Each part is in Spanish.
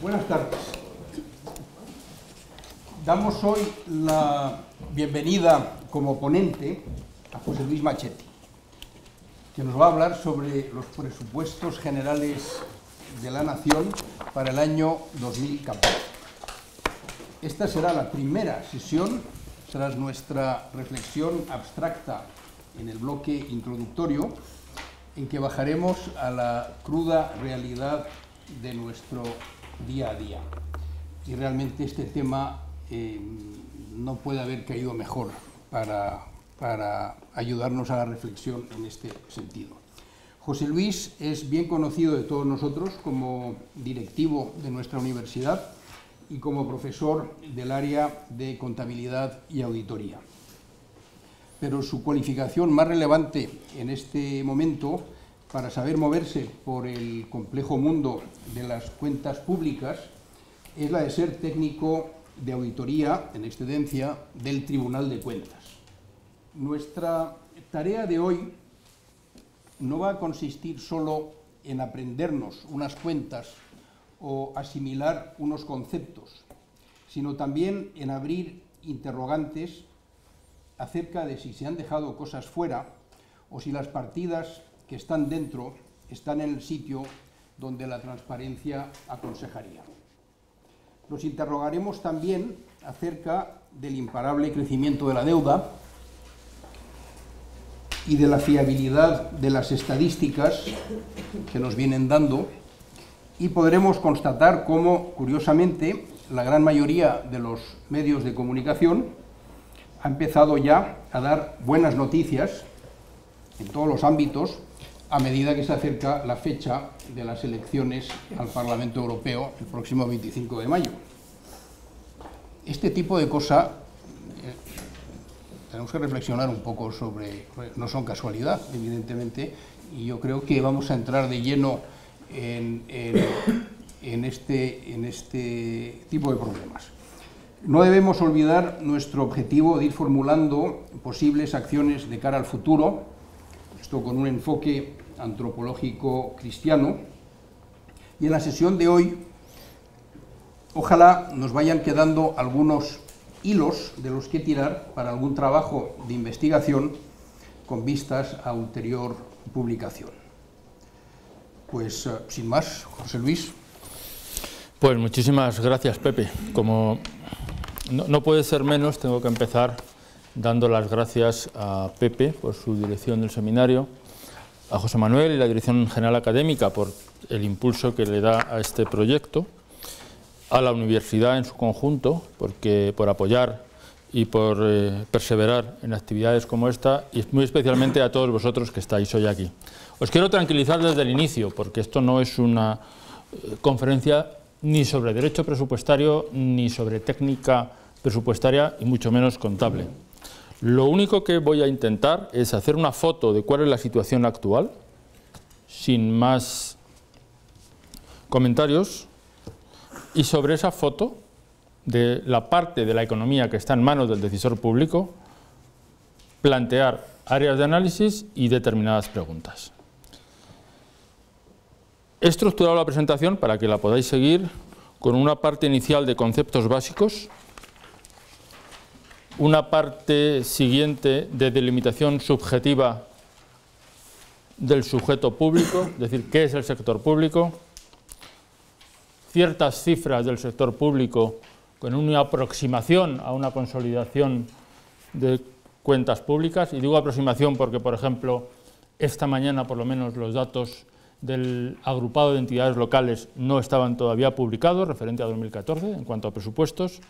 Buenas tardes. Damos hoy la bienvenida como ponente a José Luis Machetti, que nos va a hablar sobre los presupuestos generales de la Nación para el año 2014. Esta será la primera sesión tras nuestra reflexión abstracta en el bloque introductorio, en que bajaremos a la cruda realidad de nuestro día a día. Y realmente este tema eh, no puede haber caído mejor para, para ayudarnos a la reflexión en este sentido. José Luis es bien conocido de todos nosotros como directivo de nuestra universidad y como profesor del área de contabilidad y auditoría. Pero su cualificación más relevante en este momento para saber moverse por el complejo mundo de las cuentas públicas es la de ser técnico de auditoría en excedencia del Tribunal de Cuentas. Nuestra tarea de hoy no va a consistir solo en aprendernos unas cuentas o asimilar unos conceptos, sino también en abrir interrogantes acerca de si se han dejado cosas fuera o si las partidas que están dentro están en el sitio donde la transparencia aconsejaría. Nos interrogaremos también acerca del imparable crecimiento de la deuda y de la fiabilidad de las estadísticas que nos vienen dando y podremos constatar cómo, curiosamente, la gran mayoría de los medios de comunicación ha empezado ya a dar buenas noticias en todos los ámbitos a medida que se acerca la fecha de las elecciones al Parlamento Europeo el próximo 25 de mayo. Este tipo de cosa eh, tenemos que reflexionar un poco sobre, no son casualidad, evidentemente, y yo creo que vamos a entrar de lleno en, este, en este tipo de problemas. No debemos olvidar nuestro objetivo de ir formulando posibles acciones de cara al futuro, esto con un enfoque antropológico cristiano, y en la sesión de hoy ojalá nos vayan quedando algunos hilos de los que tirar para algún trabajo de investigación con vistas a ulterior publicación. Pues eh, sin más, José Luis. Pues muchísimas gracias, Pepe. Como no, puede ser menos, tengo que empezar dando las gracias a Pepe por su dirección del seminario, a José Manuel y la Dirección General Académica por el impulso que le da a este proyecto, a la universidad en su conjunto, porque por apoyar y por eh, perseverar en actividades como esta, y muy especialmente a todos vosotros que estáis hoy aquí. Os quiero tranquilizar desde el inicio, porque esto no es una eh, conferencia ni sobre derecho presupuestario, ni sobre técnica presupuestaria, y mucho menos contable. Lo único que voy a intentar es hacer una foto de cuál es la situación actual, sin más comentarios, y sobre esa foto de la parte de la economía que está en manos del decisor público, plantear áreas de análisis y determinadas preguntas. He estructurado la presentación para que la podáis seguir con una parte inicial de conceptos básicos, una parte siguiente de delimitación subjetiva del sujeto público, es decir, qué es el sector público, ciertas cifras del sector público con una aproximación a una consolidación de cuentas públicas, y digo aproximación porque, por ejemplo, esta mañana por lo menos los datos del agrupado de entidades locales no estaban todavía publicados, referente a 2014, en cuanto a presupuestos.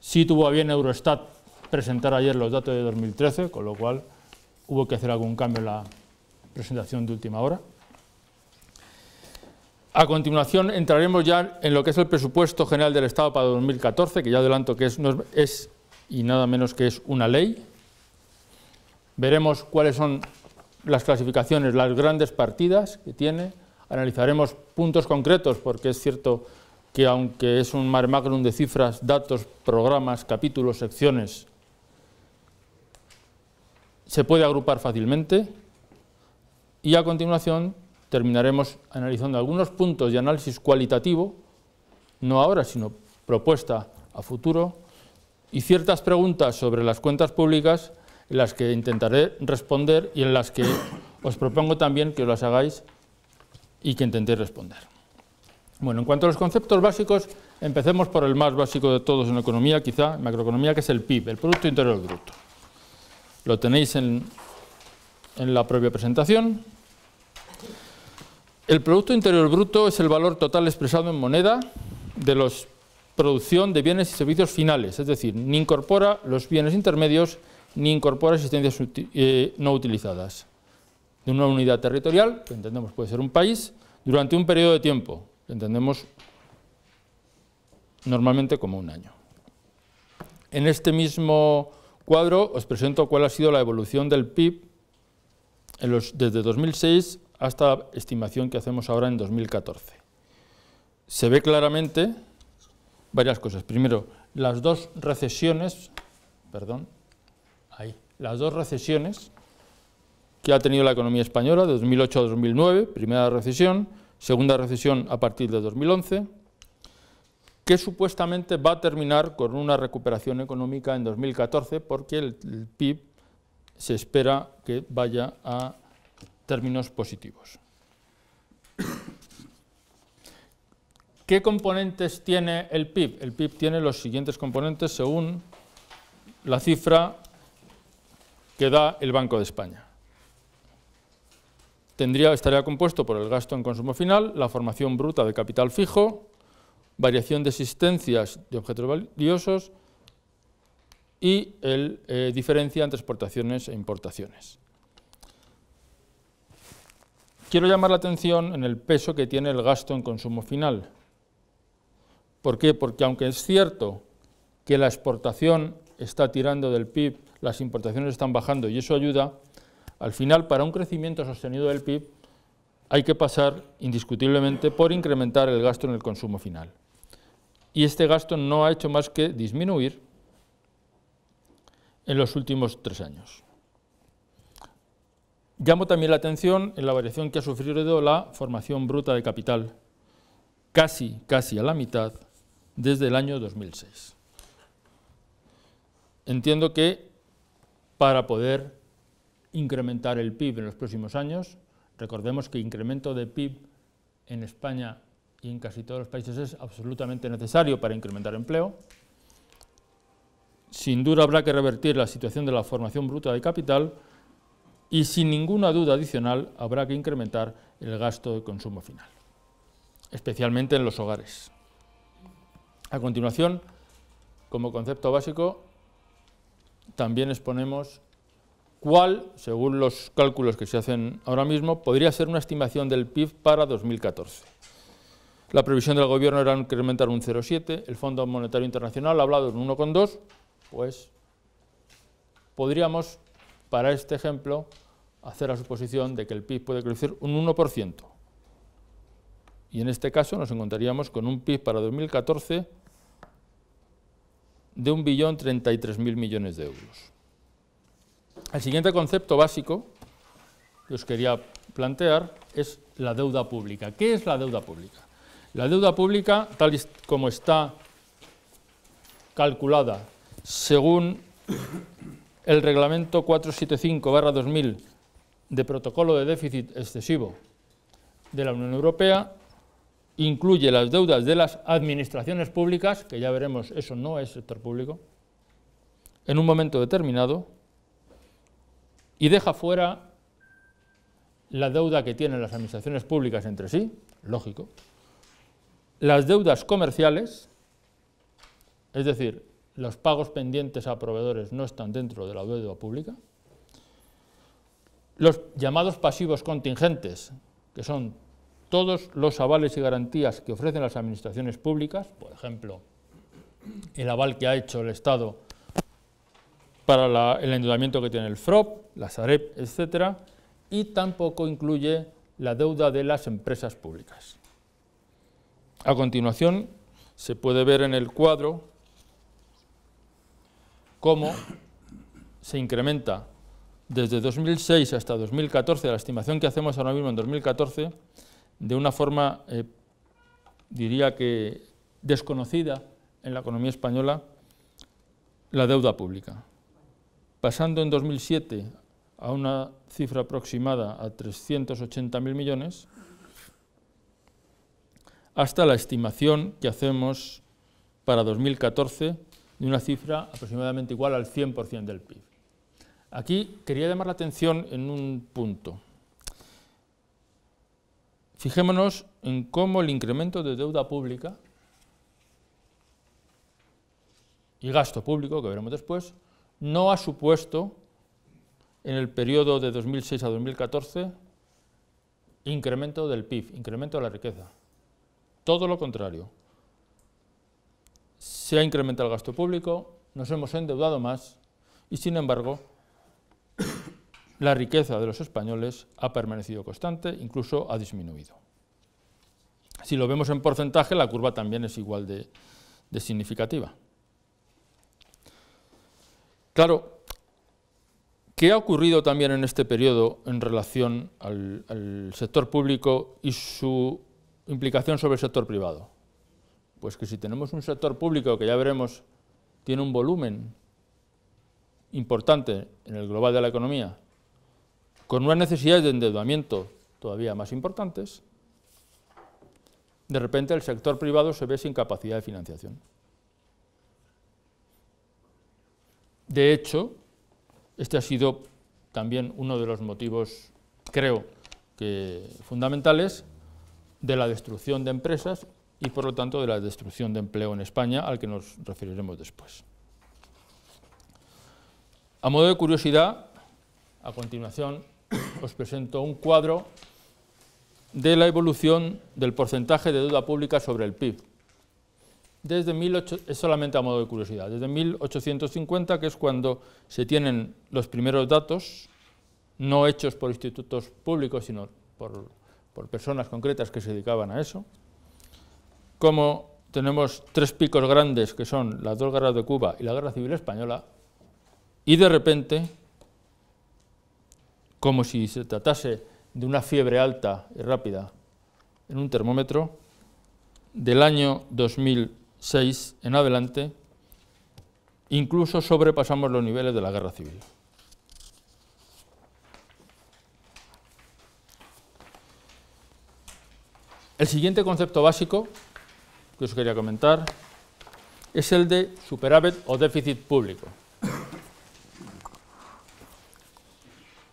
Sí tuvo a bien Eurostat presentar ayer los datos de 2013, con lo cual hubo que hacer algún cambio en la presentación de última hora. A continuación entraremos ya en lo que es el presupuesto general del Estado para 2014, que ya adelanto que es, es y nada menos que es una ley. Veremos cuáles son las clasificaciones, las grandes partidas que tiene, analizaremos puntos concretos, porque es cierto que aunque es un mar magnum de cifras, datos, programas, capítulos, secciones, se puede agrupar fácilmente y a continuación terminaremos analizando algunos puntos de análisis cualitativo no ahora, sino propuesta a futuro, y ciertas preguntas sobre las cuentas públicas en las que intentaré responder y en las que os propongo también que las hagáis y que intentéis responder. Bueno, en cuanto a los conceptos básicos, empecemos por el más básico de todos en economía, quizá en macroeconomía, que es el PIB, el Producto Interior Bruto. Lo tenéis en, en la propia presentación. El Producto Interior Bruto es el valor total expresado en moneda de la producción de bienes y servicios finales, es decir, ni incorpora los bienes intermedios ni incorpora existencias eh, no utilizadas de una unidad territorial, que entendemos puede ser un país, durante un periodo de tiempo, que entendemos normalmente como un año. En este mismo cuadro os presento cuál ha sido la evolución del PIB desde 2006 hasta la estimación que hacemos ahora en 2014. Se ve claramente varias cosas. Primero, las dos recesiones, perdón, ahí, las dos recesiones que ha tenido la economía española de 2008 a 2009, primera recesión, segunda recesión a partir de 2011, que supuestamente va a terminar con una recuperación económica en 2014 porque el, PIB se espera que vaya a términos positivos. ¿Qué componentes tiene el PIB? El PIB tiene los siguientes componentes según la cifra que da el Banco de España. Tendría, estaría compuesto por el gasto en consumo final, la formación bruta de capital fijo, variación de existencias de objetos valiosos y el eh, diferencia entre exportaciones e importaciones. Quiero llamar la atención en el peso que tiene el gasto en consumo final. ¿Por qué? Porque aunque es cierto que la exportación está tirando del PIB, las importaciones están bajando y eso ayuda, al final para un crecimiento sostenido del PIB hay que pasar indiscutiblemente por incrementar el gasto en el consumo final. Y este gasto no ha hecho más que disminuir en los últimos tres años. Llamo también la atención en la variación que ha sufrido la formación bruta de capital, casi, casi a la mitad, desde el año 2006. Entiendo que para poder incrementar el PIB en los próximos años, recordemos que incremento de PIB en España y en casi todos los países es absolutamente necesario para incrementar empleo, sin duda habrá que revertir la situación de la formación bruta de capital y sin ninguna duda adicional habrá que incrementar el gasto de consumo final, especialmente en los hogares. A continuación, como concepto básico, también exponemos cuál, según los cálculos que se hacen ahora mismo, podría ser una estimación del PIB para 2014. La previsión del Gobierno era incrementar un 0,7, el Fondo Monetario Internacional ha hablado de un 1,2, pues podríamos, para este ejemplo, hacer la suposición de que el PIB puede crecer un 1%. Y en este caso nos encontraríamos con un PIB para 2014 de 1.033.000 millones de euros. El siguiente concepto básico que os quería plantear es la deuda pública. ¿Qué es la deuda pública? La deuda pública, tal como está calculada según el reglamento 475-2000 de protocolo de déficit excesivo de la Unión Europea, incluye las deudas de las administraciones públicas, que ya veremos, eso no es sector público, en un momento determinado, y deja fuera la deuda que tienen las administraciones públicas entre sí, lógico, las deudas comerciales, es decir, los pagos pendientes a proveedores no están dentro de la deuda pública, los llamados pasivos contingentes, que son todos los avales y garantías que ofrecen las administraciones públicas, por ejemplo, el aval que ha hecho el Estado para el endeudamiento que tiene el FROP, la Sareb, etc., y tampoco incluye la deuda de las empresas públicas. A continuación, se puede ver en el cuadro cómo se incrementa desde 2006 hasta 2014, la estimación que hacemos ahora mismo en 2014, de una forma, eh, diría que desconocida en la economía española la deuda pública, pasando en 2007 a una cifra aproximada a 380.000 millones, hasta la estimación que hacemos para 2014 de una cifra aproximadamente igual al 100% del PIB. Aquí quería llamar la atención en un punto. Fijémonos en cómo el incremento de deuda pública y gasto público, que veremos después, no ha supuesto en el periodo de 2006 a 2014 incremento del PIB, incremento de la riqueza. Todo lo contrario. Se ha incrementado el gasto público, nos hemos endeudado más y, sin embargo, la riqueza de los españoles ha permanecido constante, incluso ha disminuido. Si lo vemos en porcentaje, la curva también es igual de, significativa. Claro, ¿qué ha ocurrido también en este periodo en relación al, sector público y su implicación sobre el sector privado? Pues que si tenemos un sector público que ya veremos tiene un volumen importante en el global de la economía, con unas necesidades de endeudamiento todavía más importantes, de repente el sector privado se ve sin capacidad de financiación. De hecho, este ha sido también uno de los motivos, creo, que fundamentales de la destrucción de empresas y, por lo tanto, de la destrucción de empleo en España, al que nos referiremos después. A modo de curiosidad, a continuación os presento un cuadro de la evolución del porcentaje de deuda pública sobre el PIB desde 18, es solamente a modo de curiosidad, desde 1850, que es cuando se tienen los primeros datos, no hechos por institutos públicos, sino por, por personas concretas que se dedicaban a eso, como tenemos tres picos grandes, que son las dos guerras de Cuba y la Guerra Civil Española, y de repente, como si se tratase de una fiebre alta y rápida en un termómetro, del año 2000 6 en adelante, incluso sobrepasamos los niveles de la guerra civil. El siguiente concepto básico que os quería comentar es el de superávit o déficit público.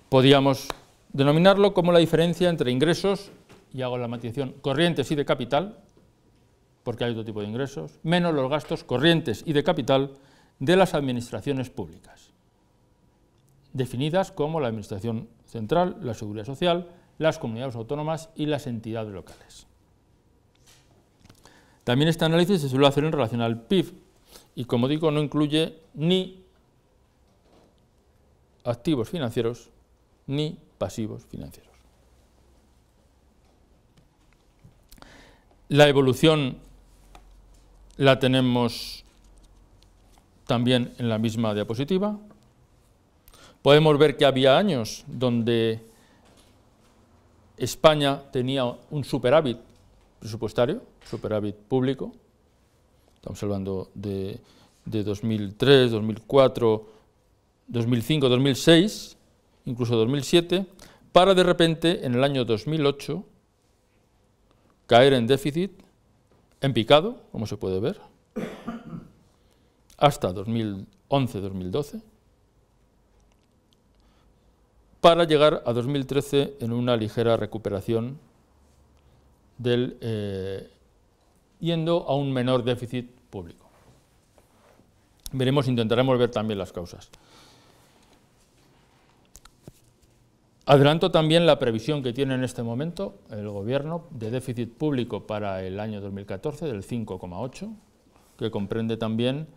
Podríamos denominarlo como la diferencia entre ingresos, y hago la matización, corrientes y de capital, porque hay otro tipo de ingresos, menos los gastos corrientes y de capital de las administraciones públicas, definidas como la Administración Central, la Seguridad Social, las comunidades autónomas y las entidades locales. También este análisis se suele hacer en relación al PIB y, como digo, no incluye ni activos financieros ni pasivos financieros. La evolución la tenemos también en la misma diapositiva. Podemos ver que había años donde España tenía un superávit presupuestario, superávit público, estamos hablando de, de 2003, 2004, 2005, 2006, incluso 2007, para de repente en el año 2008 caer en déficit en picado, como se puede ver, hasta 2011-2012, para llegar a 2013 en una ligera recuperación del, eh, yendo a un menor déficit público. Veremos, intentaremos ver también las causas. Adelanto también la previsión que tiene en este momento el Gobierno de déficit público para el año 2014 del 5,8, que comprende también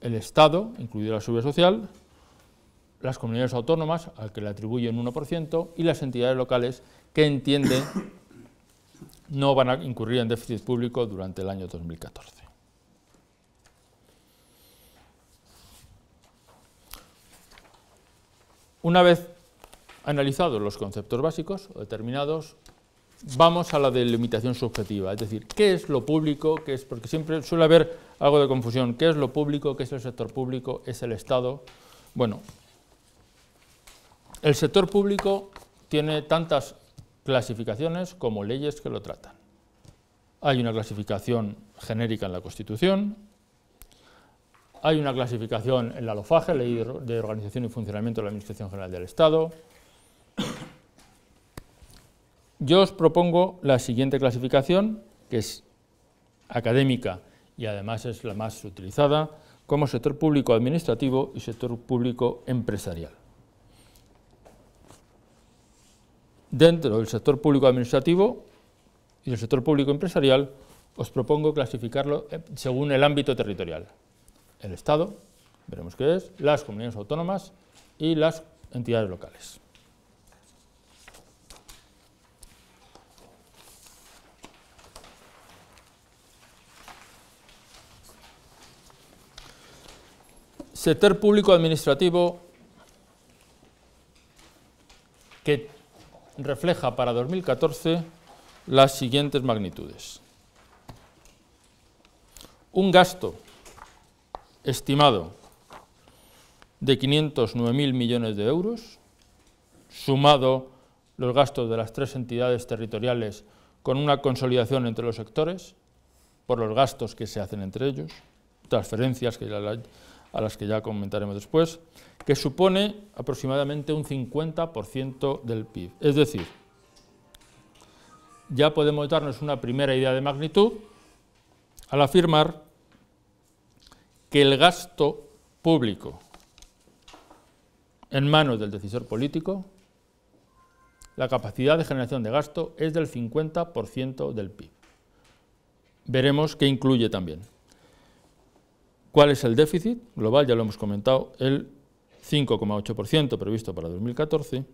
el Estado, incluido la Seguridad Social, las comunidades autónomas, al que le atribuyen 1%, y las entidades locales, que entiende no van a incurrir en déficit público durante el año 2014. Una vez analizados los conceptos básicos o determinados, vamos a la delimitación subjetiva, es decir, ¿qué es lo público? ¿Qué es? Porque siempre suele haber algo de confusión. ¿Qué es lo público? ¿Qué es el sector público? ¿Es el Estado? Bueno, el sector público tiene tantas clasificaciones como leyes que lo tratan. Hay una clasificación genérica en la Constitución, hay una clasificación en la LOFAGE, Ley de Organización y Funcionamiento de la Administración General del Estado. Yo os propongo la siguiente clasificación, que es académica y además es la más utilizada, como sector público administrativo y sector público empresarial. Dentro del sector público administrativo y del sector público empresarial, os propongo clasificarlo eh, según el ámbito territorial el Estado, veremos qué es, las comunidades autónomas y las entidades locales. Sector público administrativo que refleja para 2014 las siguientes magnitudes. Un gasto estimado de 509.000 millones de euros, sumado los gastos de las tres entidades territoriales con una consolidación entre los sectores, por los gastos que se hacen entre ellos, transferencias que a las que ya comentaremos después, que supone aproximadamente un 50% del PIB. Es decir, ya podemos darnos una primera idea de magnitud al afirmar que el gasto público en manos del decisor político, la capacidad de generación de gasto es del 50% del PIB. Veremos qué incluye también. ¿Cuál es el déficit global? Ya lo hemos comentado, el 5,8% previsto para 2014.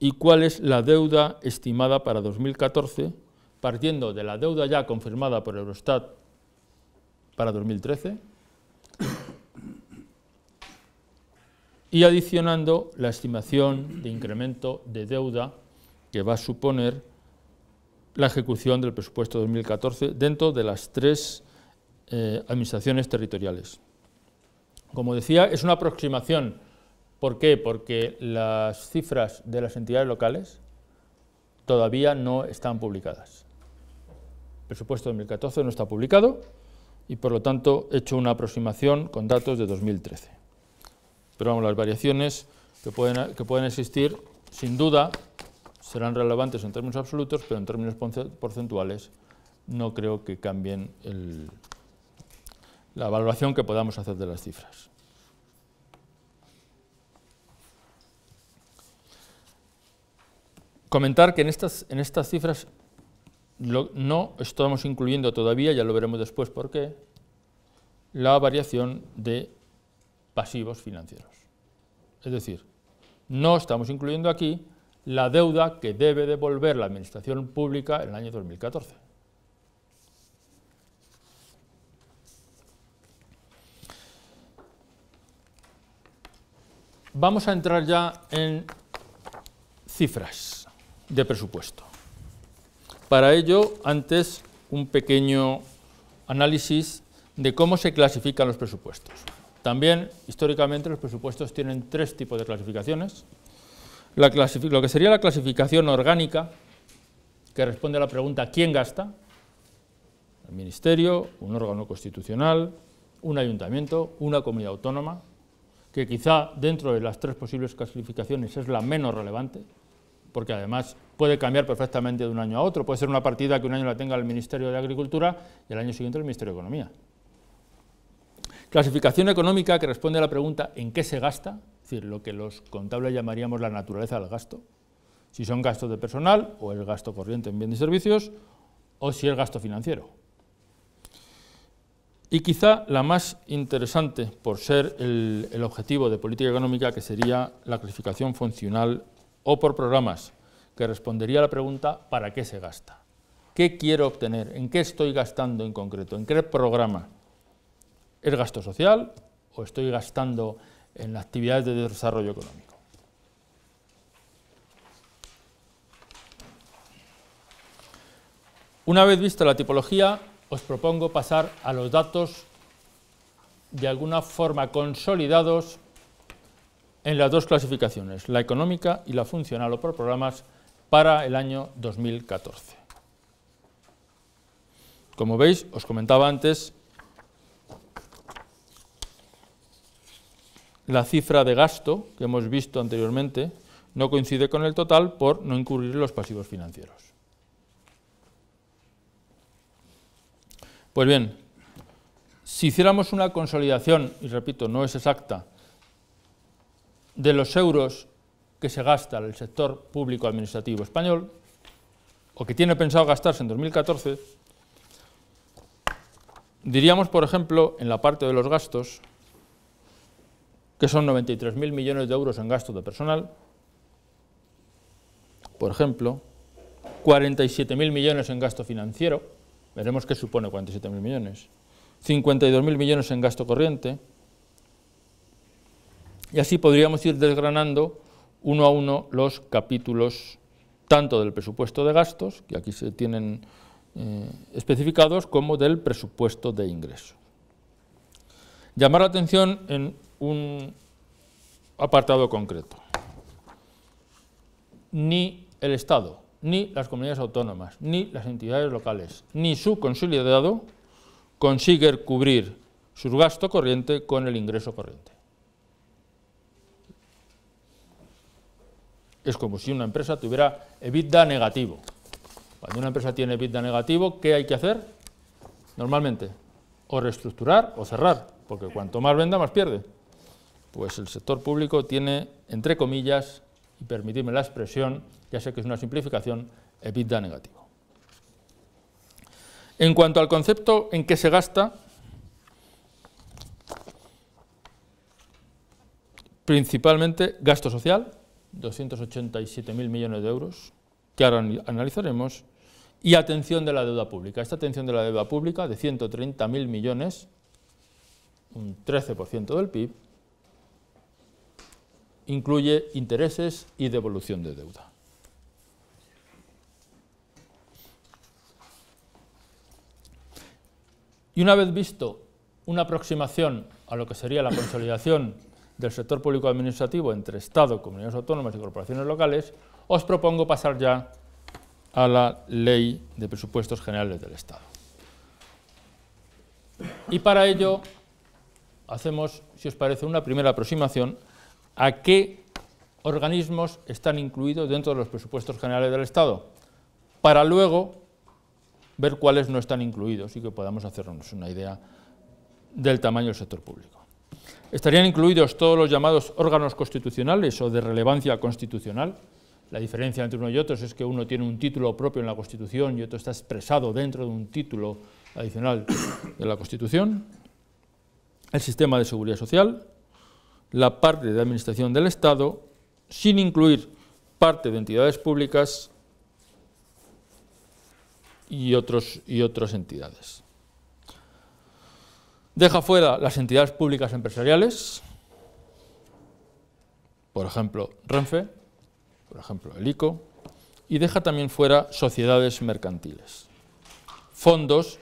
¿Y cuál es la deuda estimada para 2014, partiendo de la deuda ya confirmada por Eurostat para 2013 y adicionando la estimación de incremento de deuda que va a suponer la ejecución del presupuesto 2014 dentro de las tres eh, administraciones territoriales. Como decía, es una aproximación. ¿Por qué? Porque las cifras de las entidades locales todavía no están publicadas. El presupuesto 2014 no está publicado, y por lo tanto he hecho una aproximación con datos de 2013. Pero vamos, las variaciones que pueden, que pueden existir, sin duda, serán relevantes en términos absolutos, pero en términos porcentuales no creo que cambien la valoración que podamos hacer de las cifras. Comentar que en estas, en estas cifras no estamos incluyendo todavía, ya lo veremos después por qué, la variación de pasivos financieros. Es decir, no estamos incluyendo aquí la deuda que debe devolver la Administración Pública en el año 2014. Vamos a entrar ya en cifras de presupuesto. Para ello, antes, un pequeño análisis de cómo se clasifican los presupuestos. También, históricamente, los presupuestos tienen tres tipos de clasificaciones. lo que sería la clasificación orgánica, que responde a la pregunta ¿quién gasta? El Ministerio, un órgano constitucional, un ayuntamiento, una comunidad autónoma, que quizá dentro de las tres posibles clasificaciones es la menos relevante, porque además puede cambiar perfectamente de un año a otro. Puede ser una partida que un año la tenga el Ministerio de Agricultura y el año siguiente el Ministerio de Economía. Clasificación económica que responde a la pregunta ¿en qué se gasta? Es decir, lo que los contables llamaríamos la naturaleza del gasto. Si son gastos de personal o el gasto corriente en bienes y servicios o si es gasto financiero. Y quizá la más interesante por ser el, objetivo de política económica que sería la clasificación funcional o por programas, que respondería a la pregunta ¿para qué se gasta? ¿Qué quiero obtener? ¿En qué estoy gastando en concreto? ¿En qué programa? ¿Es gasto social o estoy gastando en actividades de desarrollo económico? Una vez vista la tipología, os propongo pasar a los datos de alguna forma consolidados en las dos clasificaciones, la económica y la funcional o por programas, para el año 2014. Como veis, os comentaba antes, la cifra de gasto que hemos visto anteriormente no coincide con el total por no incurrir los pasivos financieros. Pues bien, si hiciéramos una consolidación, y repito, no es exacta, de los euros que se gasta el sector público administrativo español, o que tiene pensado gastarse en 2014, diríamos, por ejemplo, en la parte de los gastos, que son 93.000 millones de euros en gasto de personal, por ejemplo, 47.000 millones en gasto financiero, veremos qué supone 47.000 millones, 52.000 millones en gasto corriente, y así podríamos ir desgranando uno a uno los capítulos tanto del presupuesto de gastos, que aquí se tienen eh, especificados, como del presupuesto de ingresos. Llamar la atención en un apartado concreto. Ni el Estado, ni las comunidades autónomas, ni las entidades locales, ni su consolidado consiguen cubrir su gasto corriente con el ingreso corriente. Es como si una empresa tuviera EBITDA negativo. Cuando una empresa tiene EBITDA negativo, ¿qué hay que hacer? Normalmente, o reestructurar o cerrar, porque cuanto más venda, más pierde. Pues el sector público tiene, entre comillas, y la expresión, ya sé que es una simplificación, EBITDA negativo. En cuanto al concepto en que se gasta, principalmente gasto social, 287.000 millones de euros, que ahora analizaremos, y atención de la deuda pública. Esta atención de la deuda pública de 130.000 millones, un 13% del PIB, incluye intereses y devolución de deuda. Y una vez visto una aproximación a lo que sería la consolidación del sector público administrativo entre Estado, comunidades autónomas y corporaciones locales, os propongo pasar ya a la Ley de Presupuestos Generales del Estado. Y para ello hacemos, si os parece, una primera aproximación a qué organismos están incluidos dentro de los presupuestos generales del Estado, para luego ver cuáles no están incluidos y que podamos hacernos una idea del tamaño del sector público. Estarían incluidos todos los llamados órganos constitucionales o de relevancia constitucional. La diferencia entre uno y otro es que uno tiene un título propio en la Constitución y otro está expresado dentro de un título adicional de la Constitución. El sistema de seguridad social, la parte de administración del Estado, sin incluir parte de entidades públicas y, otros, y otras entidades. Deja fuera las entidades públicas empresariales, por ejemplo, Renfe, por ejemplo, el ICO, y deja también fuera sociedades mercantiles, fondos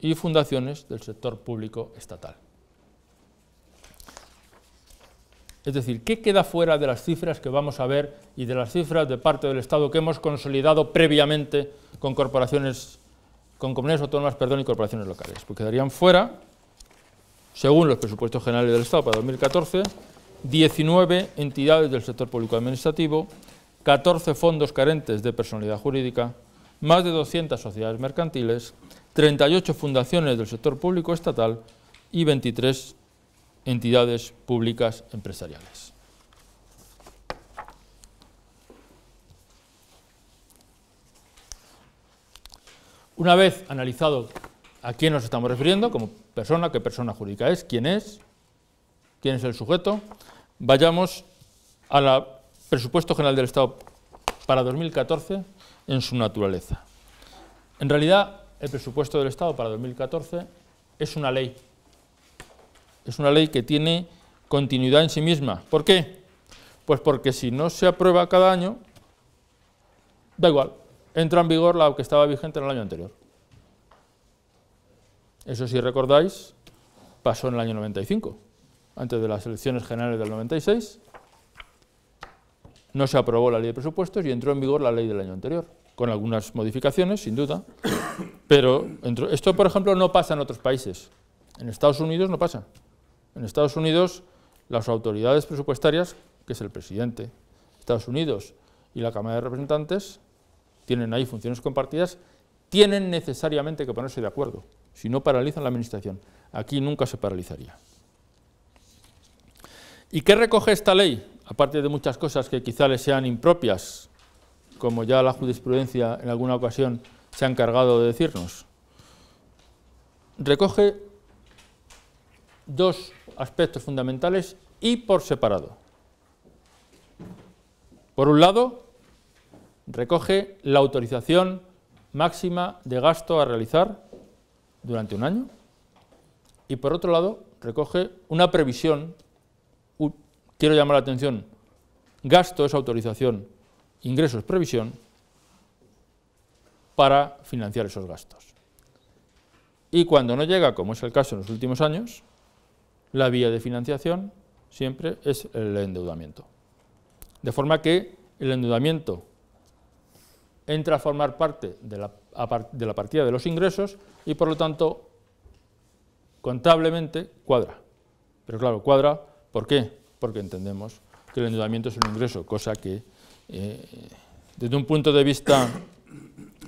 y fundaciones del sector público estatal. Es decir, ¿qué queda fuera de las cifras que vamos a ver y de las cifras de parte del Estado que hemos consolidado previamente con corporaciones, con comunidades autónomas, perdón, y corporaciones locales? Pues quedarían fuera según los presupuestos generales del Estado para 2014, 19 entidades del sector público administrativo, 14 fondos carentes de personalidad jurídica, más de 200 sociedades mercantiles, 38 fundaciones del sector público estatal y 23 entidades públicas empresariales. Una vez analizado a quién nos estamos refiriendo, como persona, qué persona jurídica es, quién es, quién es el sujeto, vayamos al presupuesto general del Estado para 2014 en su naturaleza. En realidad, el presupuesto del Estado para 2014 es una ley. Es una ley que tiene continuidad en sí misma. ¿Por qué? Pues porque si no se aprueba cada año, da igual, entra en vigor la que estaba vigente en el año anterior. Eso si recordáis, pasó en el año 95, antes de las elecciones generales del 96, no se aprobó la ley de presupuestos y entró en vigor la ley del año anterior, con algunas modificaciones, sin duda, pero esto, por ejemplo, no pasa en otros países. En Estados Unidos no pasa. En Estados Unidos, las autoridades presupuestarias, que es el presidente de Estados Unidos y la Cámara de Representantes, tienen ahí funciones compartidas, tienen necesariamente que ponerse de acuerdo, si no paralizan la administración. Aquí nunca se paralizaría. ¿Y qué recoge esta ley? aparte de muchas cosas que quizá le sean impropias, como ya la jurisprudencia en alguna ocasión se ha encargado de decirnos, recoge dos aspectos fundamentales y por separado. Por un lado, recoge la autorización máxima de gasto a realizar durante un año y por otro lado, recoge una previsión quiero llamar la atención, gasto es autorización, ingresos es previsión, para financiar esos gastos. Y cuando no llega, como es el caso en los últimos años, la vía de financiación siempre es el endeudamiento. De forma que el endeudamiento entra a formar parte de la, partida de los ingresos y por lo tanto contablemente cuadra. Pero claro, cuadra, ¿por qué? porque entendemos que el endeudamiento es un ingreso, cosa que eh, desde un punto de vista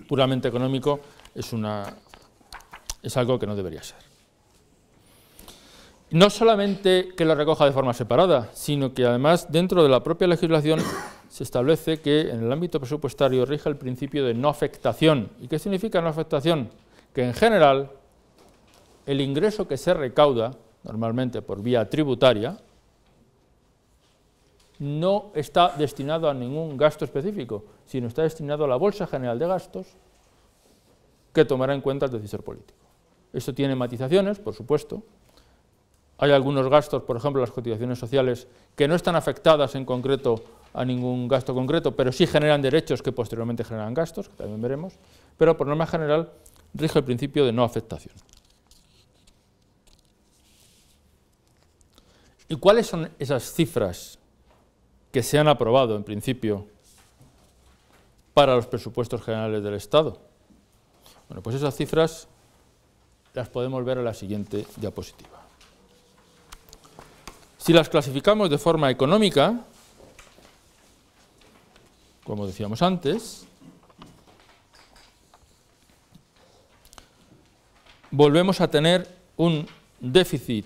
puramente económico es, una, es algo que no debería ser. No solamente que lo recoja de forma separada, sino que además dentro de la propia legislación se establece que en el ámbito presupuestario rige el principio de no afectación. ¿Y qué significa no afectación? Que en general el ingreso que se recauda, normalmente por vía tributaria, no está destinado a ningún gasto específico, sino está destinado a la Bolsa General de Gastos que tomará en cuenta el decisor político. Esto tiene matizaciones, por supuesto. Hay algunos gastos, por ejemplo, las cotizaciones sociales, que no están afectadas en concreto a ningún gasto concreto, pero sí generan derechos que posteriormente generan gastos, que también veremos, pero por norma general rige el principio de no afectación. ¿Y cuáles son esas cifras que se han aprobado en principio para los presupuestos generales del Estado. Bueno, pues esas cifras las podemos ver en la siguiente diapositiva. Si las clasificamos de forma económica, como decíamos antes, volvemos a tener un déficit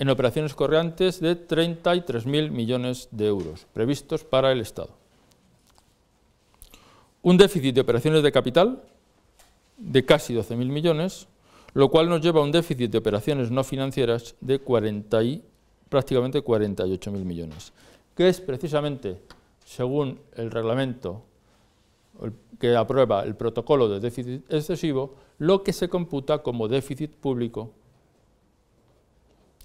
en operaciones corrientes de 33.000 millones de euros previstos para el Estado. Un déficit de operaciones de capital de casi 12.000 millones, lo cual nos lleva a un déficit de operaciones no financieras de 40 y, prácticamente 48.000 millones, que es precisamente, según el reglamento que aprueba el protocolo de déficit excesivo, lo que se computa como déficit público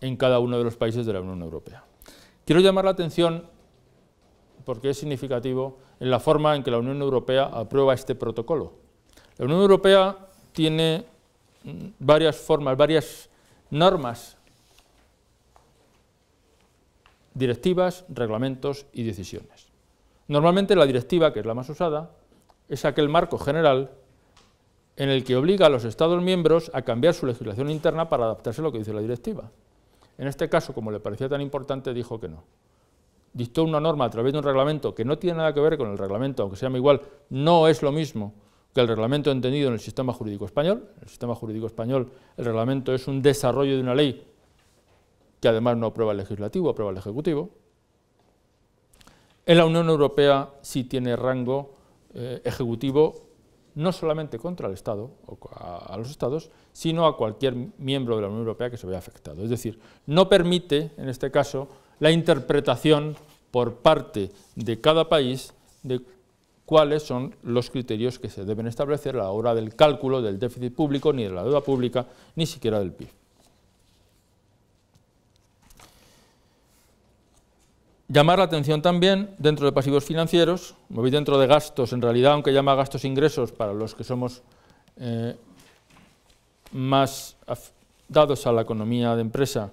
en cada uno de los países de la Unión Europea. Quiero llamar la atención, porque es significativo, en la forma en que la Unión Europea aprueba este protocolo. La Unión Europea tiene mm, varias formas, varias normas, directivas, reglamentos y decisiones. Normalmente la directiva, que es la más usada, es aquel marco general en el que obliga a los Estados miembros a cambiar su legislación interna para adaptarse a lo que dice la directiva. En este caso, como le parecía tan importante, dijo que no. Dictó una norma a través de un reglamento que no tiene nada que ver con el reglamento, aunque se llama igual, no es lo mismo que el reglamento entendido en el sistema jurídico español. En el sistema jurídico español el reglamento es un desarrollo de una ley que además no aprueba el legislativo, aprueba el ejecutivo. En la Unión Europea sí tiene rango eh, ejecutivo no solamente contra el Estado o a, los Estados, sino a cualquier miembro de la Unión Europea que se vea afectado. Es decir, no permite, en este caso, la interpretación por parte de cada país de cuáles son los criterios que se deben establecer a la hora del cálculo del déficit público, ni de la deuda pública, ni siquiera del PIB. Llamar la atención también dentro de pasivos financieros, me voy dentro de gastos, en realidad aunque llama gastos ingresos para los que somos eh, más dados a la economía de empresa,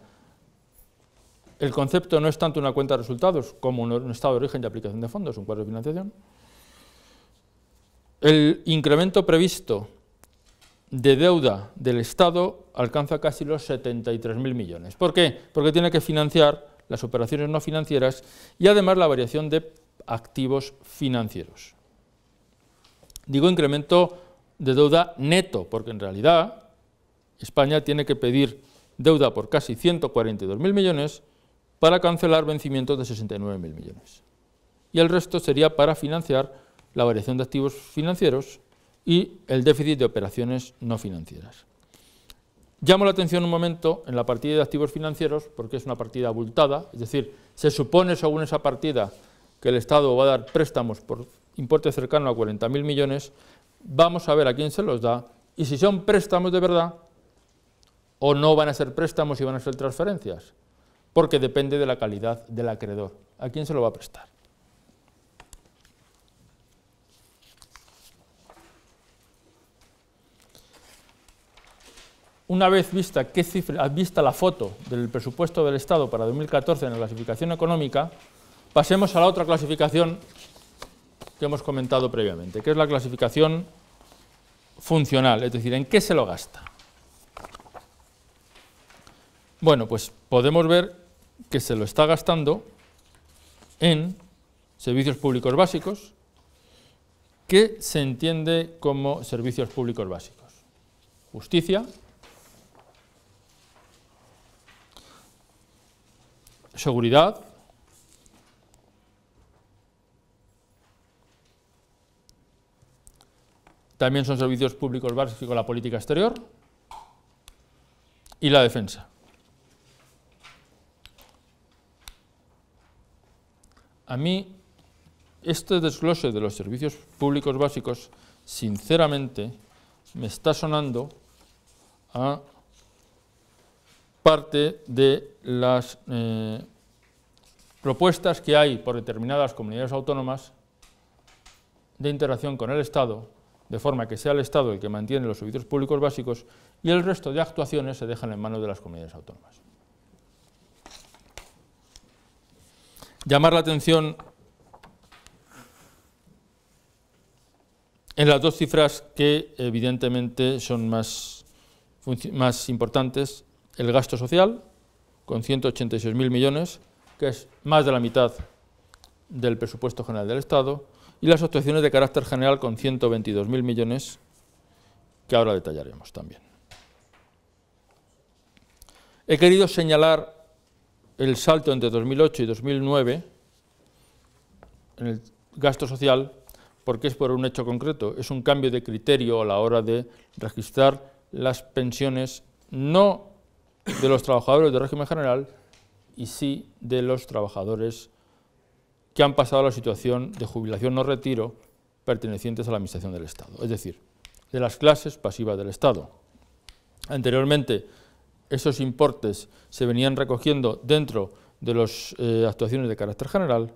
el concepto no es tanto una cuenta de resultados como un, estado de origen de aplicación de fondos, un cuadro de financiación. El incremento previsto de deuda del Estado alcanza casi los 73.000 millones. ¿Por qué? Porque tiene que financiar las operaciones no financieras y además la variación de activos financieros. Digo incremento de deuda neto, porque en realidad España tiene que pedir deuda por casi 142.000 millones para cancelar vencimientos de 69.000 millones. Y el resto sería para financiar la variación de activos financieros y el déficit de operaciones no financieras. Llamo la atención un momento en la partida de activos financieros, porque es una partida abultada, es decir, se supone según esa partida que el Estado va a dar préstamos por importe cercano a 40.000 millones, vamos a ver a quién se los da y si son préstamos de verdad o no van a ser préstamos y van a ser transferencias, porque depende de la calidad del acreedor. ¿A quién se lo va a prestar? Una vez vista, qué cifra, vista la foto del presupuesto del Estado para 2014 en la clasificación económica, pasemos a la otra clasificación que hemos comentado previamente, que es la clasificación funcional, es decir, en qué se lo gasta. Bueno, pues podemos ver que se lo está gastando en servicios públicos básicos, que se entiende como servicios públicos básicos. Justicia, seguridad, también son servicios públicos básicos la política exterior y la defensa. A mí, este desglose de los servicios públicos básicos, sinceramente, me está sonando a parte de las eh, propuestas que hay por determinadas comunidades autónomas de interacción con el Estado, de forma que sea el Estado el que mantiene los servicios públicos básicos y el resto de actuaciones se dejan en manos de las comunidades autónomas. Llamar la atención en las dos cifras que evidentemente son más, más importantes, el gasto social, con 186.000 millones, que es más de la mitad del presupuesto general del Estado, y las actuaciones de carácter general con 122.000 millones, que ahora detallaremos también. He querido señalar el salto entre 2008 y 2009 en el gasto social porque es por un hecho concreto, es un cambio de criterio a la hora de registrar las pensiones no de los trabajadores del régimen general y sí de los trabajadores que han pasado a la situación de jubilación no retiro pertenecientes a la Administración del Estado, es decir, de las clases pasivas del Estado. Anteriormente, esos importes se venían recogiendo dentro de las eh, actuaciones de carácter general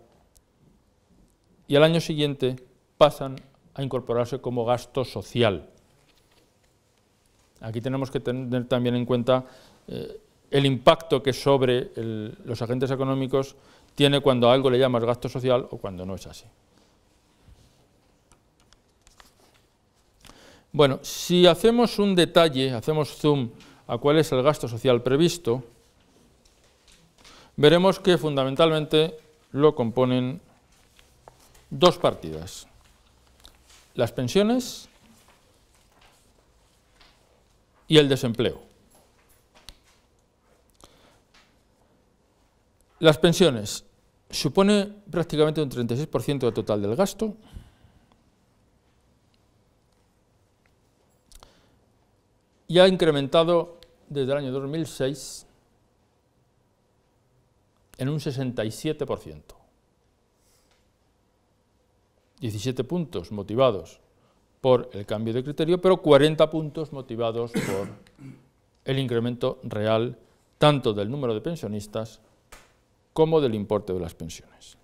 y al año siguiente pasan a incorporarse como gasto social. Aquí tenemos que tener también en cuenta eh, el impacto que sobre los agentes económicos tiene cuando algo le llamas gasto social o cuando no es así. Bueno, si hacemos un detalle, hacemos zoom a cuál es el gasto social previsto, veremos que fundamentalmente lo componen dos partidas. Las pensiones y el desempleo. Las pensiones supone prácticamente un 36% del total del gasto. Y ha incrementado desde el año 2006 en un 67%. 17 puntos motivados por el cambio de criterio, pero 40 puntos motivados por el incremento real tanto del número de pensionistas como del importe de las pensiones.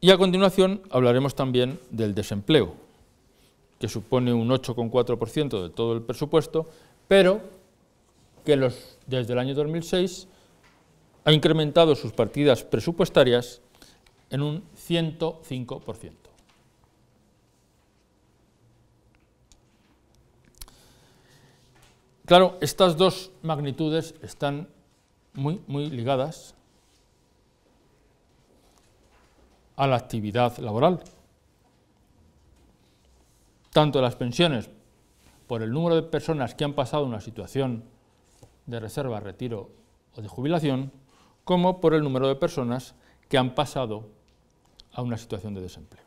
Y a continuación hablaremos también del desempleo, que supone un 8,4% de todo el presupuesto, pero que desde el año 2006 ha incrementado sus partidas presupuestarias en un 105%. Claro, estas dos magnitudes están muy, muy ligadas a la actividad laboral. Tanto las pensiones por el número de personas que han pasado una situación de reserva, retiro o de jubilación, como por el número de personas que han pasado a una situación de desempleo.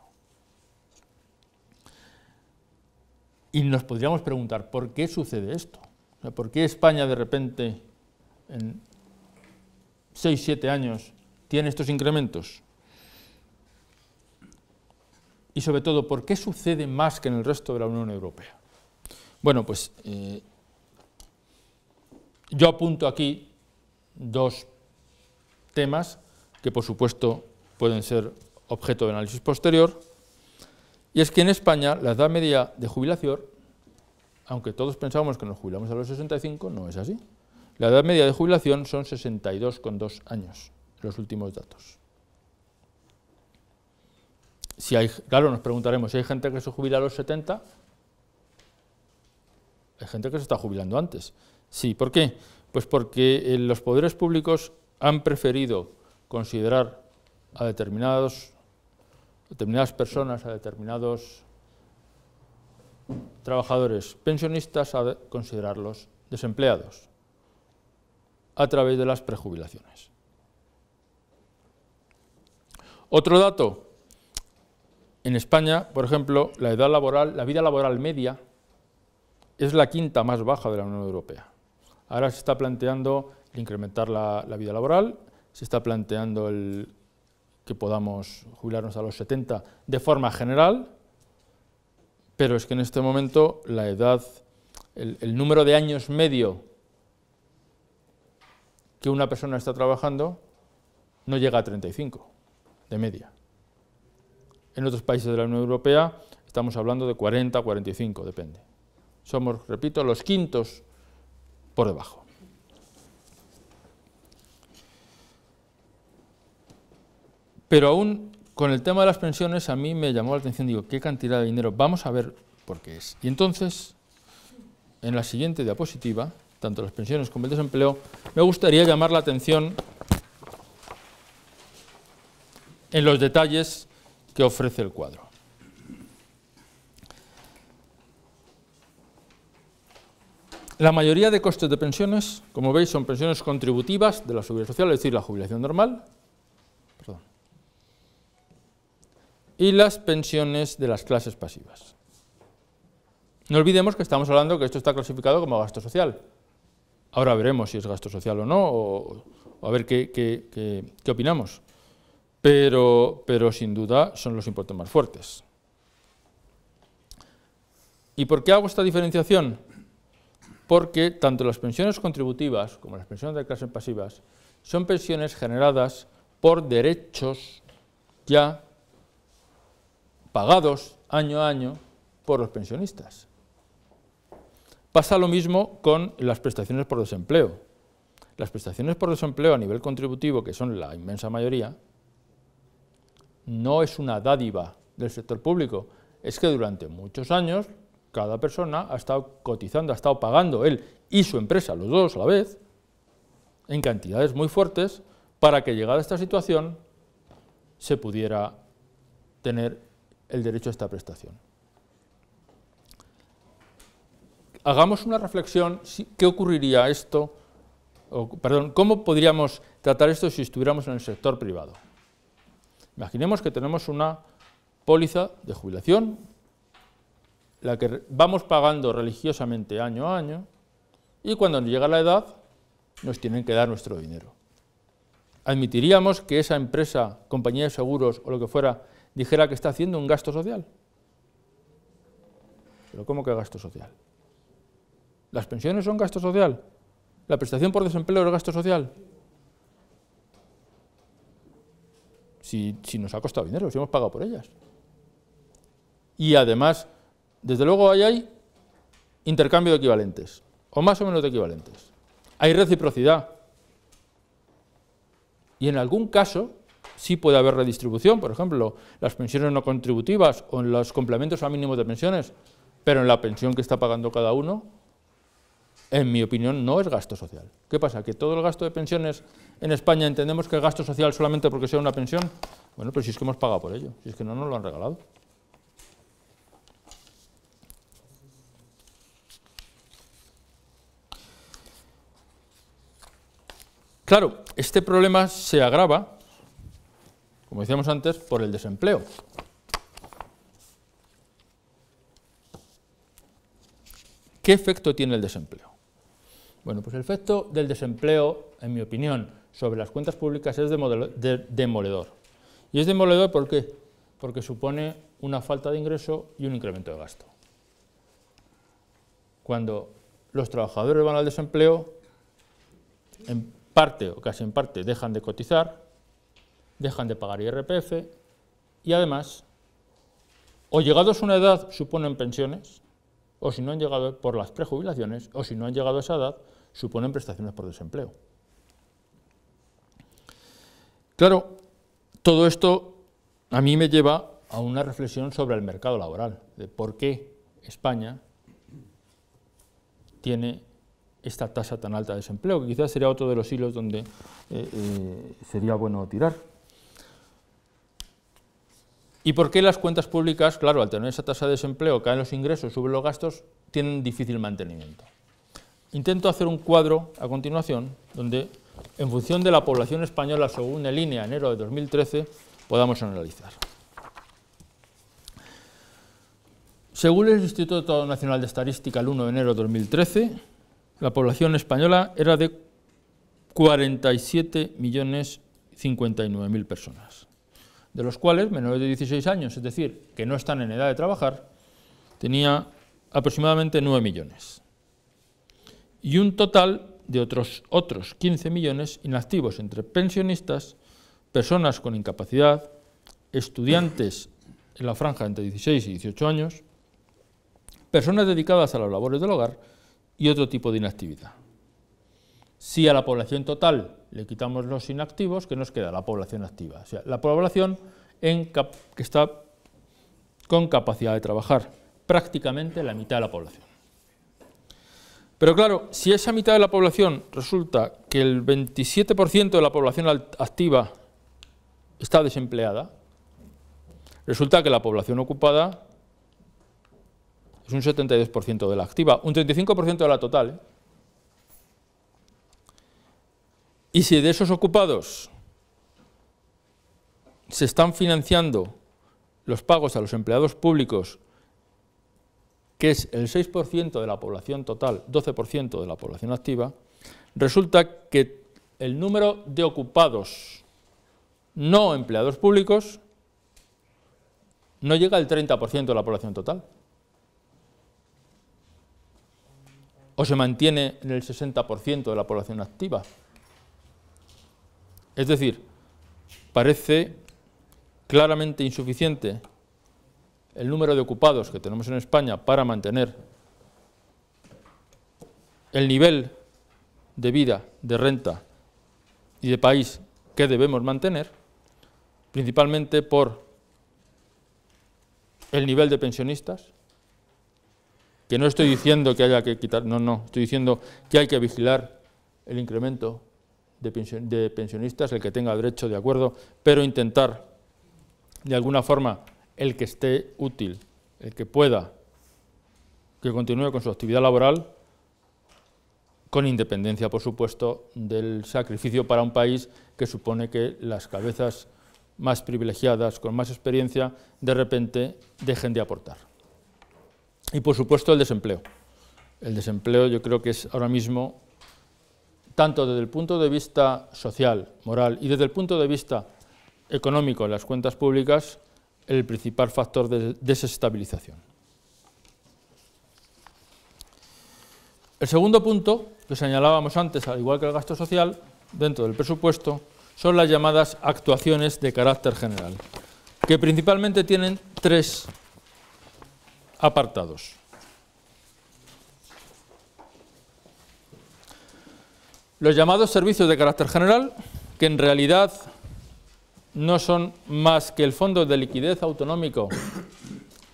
Y nos podríamos preguntar, ¿por qué sucede esto? ¿Por qué España de repente en 6-7 años tiene estos incrementos? Y sobre todo, ¿por qué sucede más que en el resto de la Unión Europea? Bueno, pues eh, yo apunto aquí dos temas que por supuesto pueden ser objeto de análisis posterior, y es que en España la edad media de jubilación aunque todos pensamos que nos jubilamos a los 65, no es así. La edad media de jubilación son 62,2 años, los últimos datos. Si hay, claro, nos preguntaremos, si hay gente que se jubila a los 70, hay gente que se está jubilando antes. Sí, ¿por qué? Pues porque eh, los poderes públicos han preferido considerar a determinados, determinadas personas, a determinados trabajadores pensionistas a considerarlos desempleados a través de las prejubilaciones. Otro dato, en España, por ejemplo, la edad laboral, la vida laboral media es la quinta más baja de la Unión Europea. Ahora se está planteando incrementar la, vida laboral, se está planteando el, que podamos jubilarnos a los 70 de forma general, pero es que en este momento la edad, el, número de años medio que una persona está trabajando no llega a 35 de media. En otros países de la Unión Europea estamos hablando de 40, 45, depende. Somos, repito, los quintos por debajo. Pero aún con el tema de las pensiones a mí me llamó la atención, digo, ¿qué cantidad de dinero? Vamos a ver por qué es. Y entonces, en la siguiente diapositiva, tanto las pensiones como el desempleo, me gustaría llamar la atención en los detalles que ofrece el cuadro. La mayoría de costes de pensiones, como veis, son pensiones contributivas de la seguridad social, es decir, la jubilación normal, y las pensiones de las clases pasivas. No olvidemos que estamos hablando que esto está clasificado como gasto social. Ahora veremos si es gasto social o no, o, a ver qué, qué, opinamos. Pero, pero sin duda son los importes más fuertes. ¿Y por qué hago esta diferenciación? Porque tanto las pensiones contributivas como las pensiones de clases pasivas son pensiones generadas por derechos ya pagados año a año por los pensionistas. Pasa lo mismo con las prestaciones por desempleo. Las prestaciones por desempleo a nivel contributivo, que son la inmensa mayoría, no es una dádiva del sector público, es que durante muchos años cada persona ha estado cotizando, ha estado pagando él y su empresa, los dos a la vez, en cantidades muy fuertes, para que llegada esta situación se pudiera tener el derecho a esta prestación. Hagamos una reflexión, ¿qué ocurriría esto? perdón, ¿cómo podríamos tratar esto si estuviéramos en el sector privado? Imaginemos que tenemos una póliza de jubilación, la que vamos pagando religiosamente año a año, y cuando llega la edad nos tienen que dar nuestro dinero. ¿Admitiríamos que esa empresa, compañía de seguros o lo que fuera, dijera que está haciendo un gasto social. ¿Pero cómo que gasto social? ¿Las pensiones son gasto social? ¿La prestación por desempleo es gasto social? Si, si, nos ha costado dinero, si hemos pagado por ellas. Y además, desde luego ahí hay intercambio de equivalentes, o más o menos de equivalentes. Hay reciprocidad. Y en algún caso sí puede haber redistribución, por ejemplo, las pensiones no contributivas o en los complementos a mínimos de pensiones, pero en la pensión que está pagando cada uno, en mi opinión, no es gasto social. ¿Qué pasa? ¿Que todo el gasto de pensiones en España entendemos que es gasto social solamente porque sea una pensión? Bueno, pero si es que hemos pagado por ello, si es que no nos lo han regalado. Claro, este problema se agrava, como decíamos antes, por el desempleo. ¿Qué efecto tiene el desempleo? Bueno, pues el efecto del desempleo, en mi opinión, sobre las cuentas públicas es demoledor. Y es demoledor ¿por qué? Porque supone una falta de ingreso y un incremento de gasto. Cuando los trabajadores van al desempleo, en parte o casi en parte dejan de cotizar, dejan de pagar IRPF y además, o llegados a una edad suponen pensiones, o si no han llegado por las prejubilaciones, o si no han llegado a esa edad, suponen prestaciones por desempleo. Claro, todo esto a mí me lleva a una reflexión sobre el mercado laboral, de por qué España tiene esta tasa tan alta de desempleo, que quizás sería otro de los hilos donde eh, eh, sería bueno tirar. ¿Y por qué las cuentas públicas, claro, al tener esa tasa de desempleo, caen los ingresos, suben los gastos, tienen difícil mantenimiento? Intento hacer un cuadro a continuación donde, en función de la población española según el INE enero de 2013, podamos analizar. Según el Instituto Nacional de Estadística, el 1 de enero de 2013, la población española era de 47.059.000 personas, de los cuales menores de 16 años, es decir, que no están en edad de trabajar, tenía aproximadamente 9 millones. Y un total de otros, otros 15 millones inactivos entre pensionistas, personas con incapacidad, estudiantes en la franja entre 16 y 18 años, personas dedicadas a las labores del hogar y otro tipo de inactividad. Si a la población total le quitamos los inactivos, ¿qué nos queda? La población activa, o sea, la población que está con capacidad de trabajar, prácticamente la mitad de la población. Pero claro, si esa mitad de la población resulta que el 27% de la población activa está desempleada, resulta que la población ocupada es un 72% de la activa, un 35% de la total. ¿eh? Y si de esos ocupados se están financiando los pagos a los empleados públicos, que es el 6% de la población total, 12% de la población activa, resulta que el número de ocupados no empleados públicos no llega al 30% de la población total. o se mantiene en el 60% de la población activa. Es decir, parece claramente insuficiente el número de ocupados que tenemos en España para mantener el nivel de vida, de renta y de país que debemos mantener, principalmente por el nivel de pensionistas, que no estoy diciendo que haya que quitar, no, no, estoy diciendo que hay que vigilar el incremento de, pensionistas, el que tenga derecho de acuerdo, pero intentar, de alguna forma, el que esté útil, el que pueda, que continúe con su actividad laboral, con independencia, por supuesto, del sacrificio para un país que supone que las cabezas más privilegiadas, con más experiencia, de repente dejen de aportar. Y por supuesto el desempleo. El desempleo yo creo que es ahora mismo, tanto desde el punto de vista social, moral y desde el punto de vista económico en las cuentas públicas, el principal factor de desestabilización. El segundo punto, que señalábamos antes, al igual que el gasto social, dentro del presupuesto, son las llamadas actuaciones de carácter general, que principalmente tienen tres apartados. Los llamados servicios de carácter general, que en realidad no son más que el Fondo de Liquidez Autonómico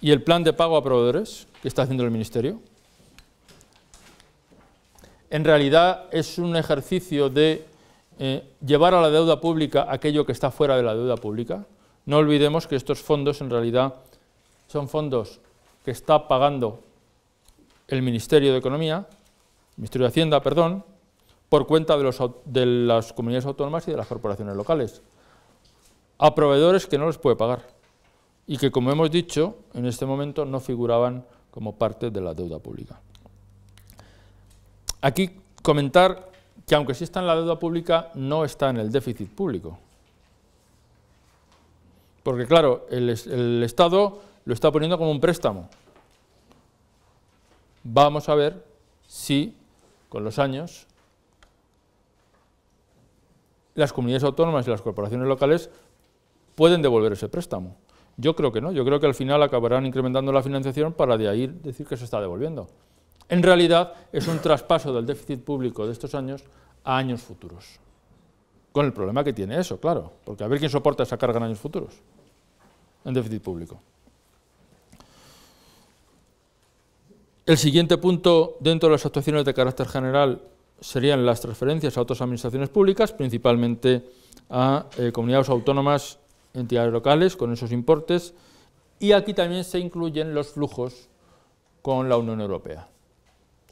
y el plan de pago a proveedores que está haciendo el Ministerio. En realidad es un ejercicio de eh, llevar a la deuda pública aquello que está fuera de la deuda pública. No olvidemos que estos fondos en realidad son fondos que está pagando el Ministerio de Economía, Ministerio de Hacienda, perdón, por cuenta de, las comunidades autónomas y de las corporaciones locales, a proveedores que no les puede pagar y que, como hemos dicho, en este momento no figuraban como parte de la deuda pública. Aquí comentar que aunque sí está en la deuda pública, no está en el déficit público. Porque claro, el Estado lo está poniendo como un préstamo. Vamos a ver si con los años las comunidades autónomas y las corporaciones locales pueden devolver ese préstamo. Yo creo que no, yo creo que al final acabarán incrementando la financiación para de ahí decir que se está devolviendo. En realidad es un traspaso del déficit público de estos años a años futuros. Con el problema que tiene eso, claro, porque a ver quién soporta esa carga en años futuros, en déficit público. El siguiente punto dentro de las actuaciones de carácter general serían las transferencias a otras administraciones públicas, principalmente a eh, comunidades autónomas, entidades locales, con esos importes, y aquí también se incluyen los flujos con la Unión Europea,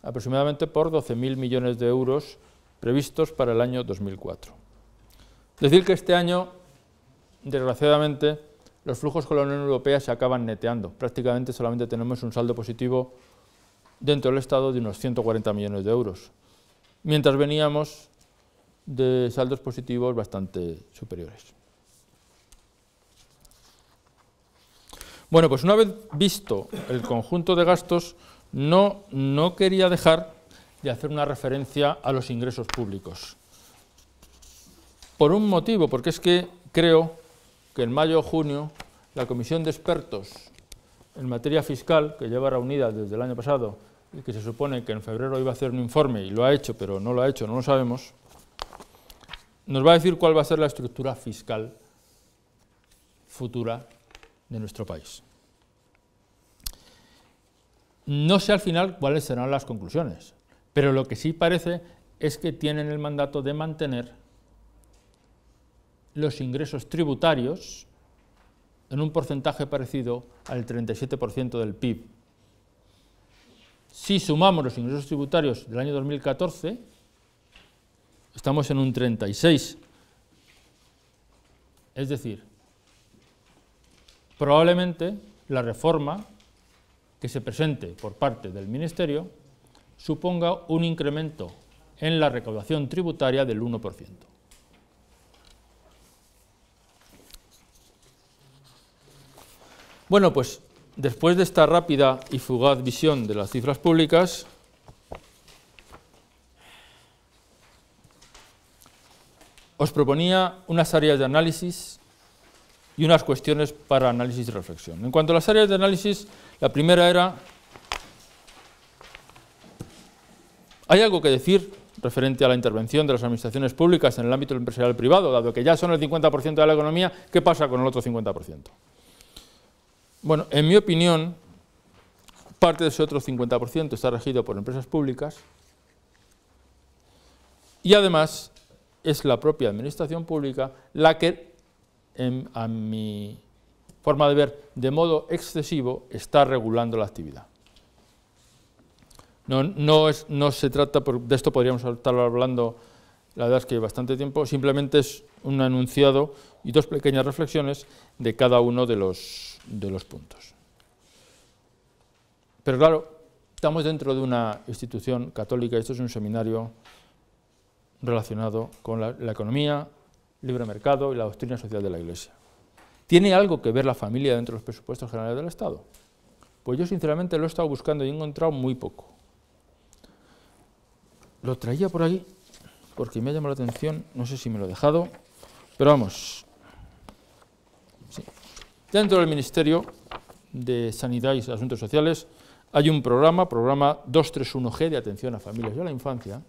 aproximadamente por 12.000 millones de euros previstos para el año 2004. Decir que este año, desgraciadamente, los flujos con la Unión Europea se acaban neteando, prácticamente solamente tenemos un saldo positivo dentro del Estado de unos 140 millones de euros mientras veníamos de saldos positivos bastante superiores. Bueno, pues una vez visto el conjunto de gastos, no, no quería dejar de hacer una referencia a los ingresos públicos. Por un motivo, porque es que creo que en mayo o junio la Comisión de Expertos en materia fiscal, que lleva reunida desde el año pasado que se supone que en febrero iba a hacer un informe y lo ha hecho, pero no lo ha hecho, no lo sabemos, nos va a decir cuál va a ser la estructura fiscal futura de nuestro país. No sé al final cuáles serán las conclusiones, pero lo que sí parece es que tienen el mandato de mantener los ingresos tributarios en un porcentaje parecido al 37% del PIB si sumamos los ingresos tributarios del año 2014, estamos en un 36. Es decir, probablemente la reforma que se presente por parte del Ministerio suponga un incremento en la recaudación tributaria del 1%. Bueno, pues Después de esta rápida y fugaz visión de las cifras públicas, os proponía unas áreas de análisis y unas cuestiones para análisis y reflexión. En cuanto a las áreas de análisis, la primera era, ¿hay algo que decir referente a la intervención de las administraciones públicas en el ámbito empresarial privado, dado que ya son el 50% de la economía, ¿qué pasa con el otro 50%? Bueno, en mi opinión, parte de ese otro 50% está regido por empresas públicas y además es la propia administración pública la que, a mi forma de ver, de modo excesivo está regulando la actividad. No, no se trata, de esto podríamos estar hablando, la verdad es que bastante tiempo, simplemente es un enunciado y dos pequeñas reflexiones de cada uno de los de los puntos. Pero claro, estamos dentro de una institución católica, esto es un seminario relacionado con la, economía, libre mercado y la doctrina social de la Iglesia. ¿Tiene algo que ver la familia dentro de los presupuestos generales del Estado? Pues yo sinceramente lo he estado buscando y he encontrado muy poco. lo traía por ahí porque me ha llamado la atención, no sé si me lo he dejado, pero vamos. Dentro del Ministerio de Sanidad y Asuntos Sociales hay un programa, programa 231G de atención a familias y a la infancia,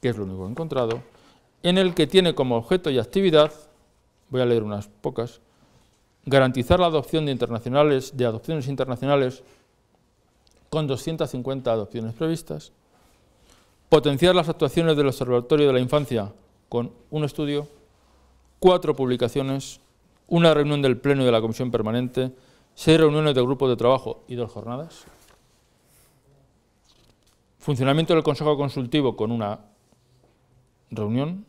que es lo único que he encontrado, en el que tiene como objeto y actividad, voy a leer unas pocas, garantizar la adopción de, internacionales, de adopciones internacionales con 250 adopciones previstas, potenciar las actuaciones del Observatorio de la Infancia con un estudio, cuatro publicaciones, una reunión del Pleno y de la Comisión Permanente, seis reuniones de grupos de trabajo y dos jornadas, funcionamiento del Consejo Consultivo con una reunión,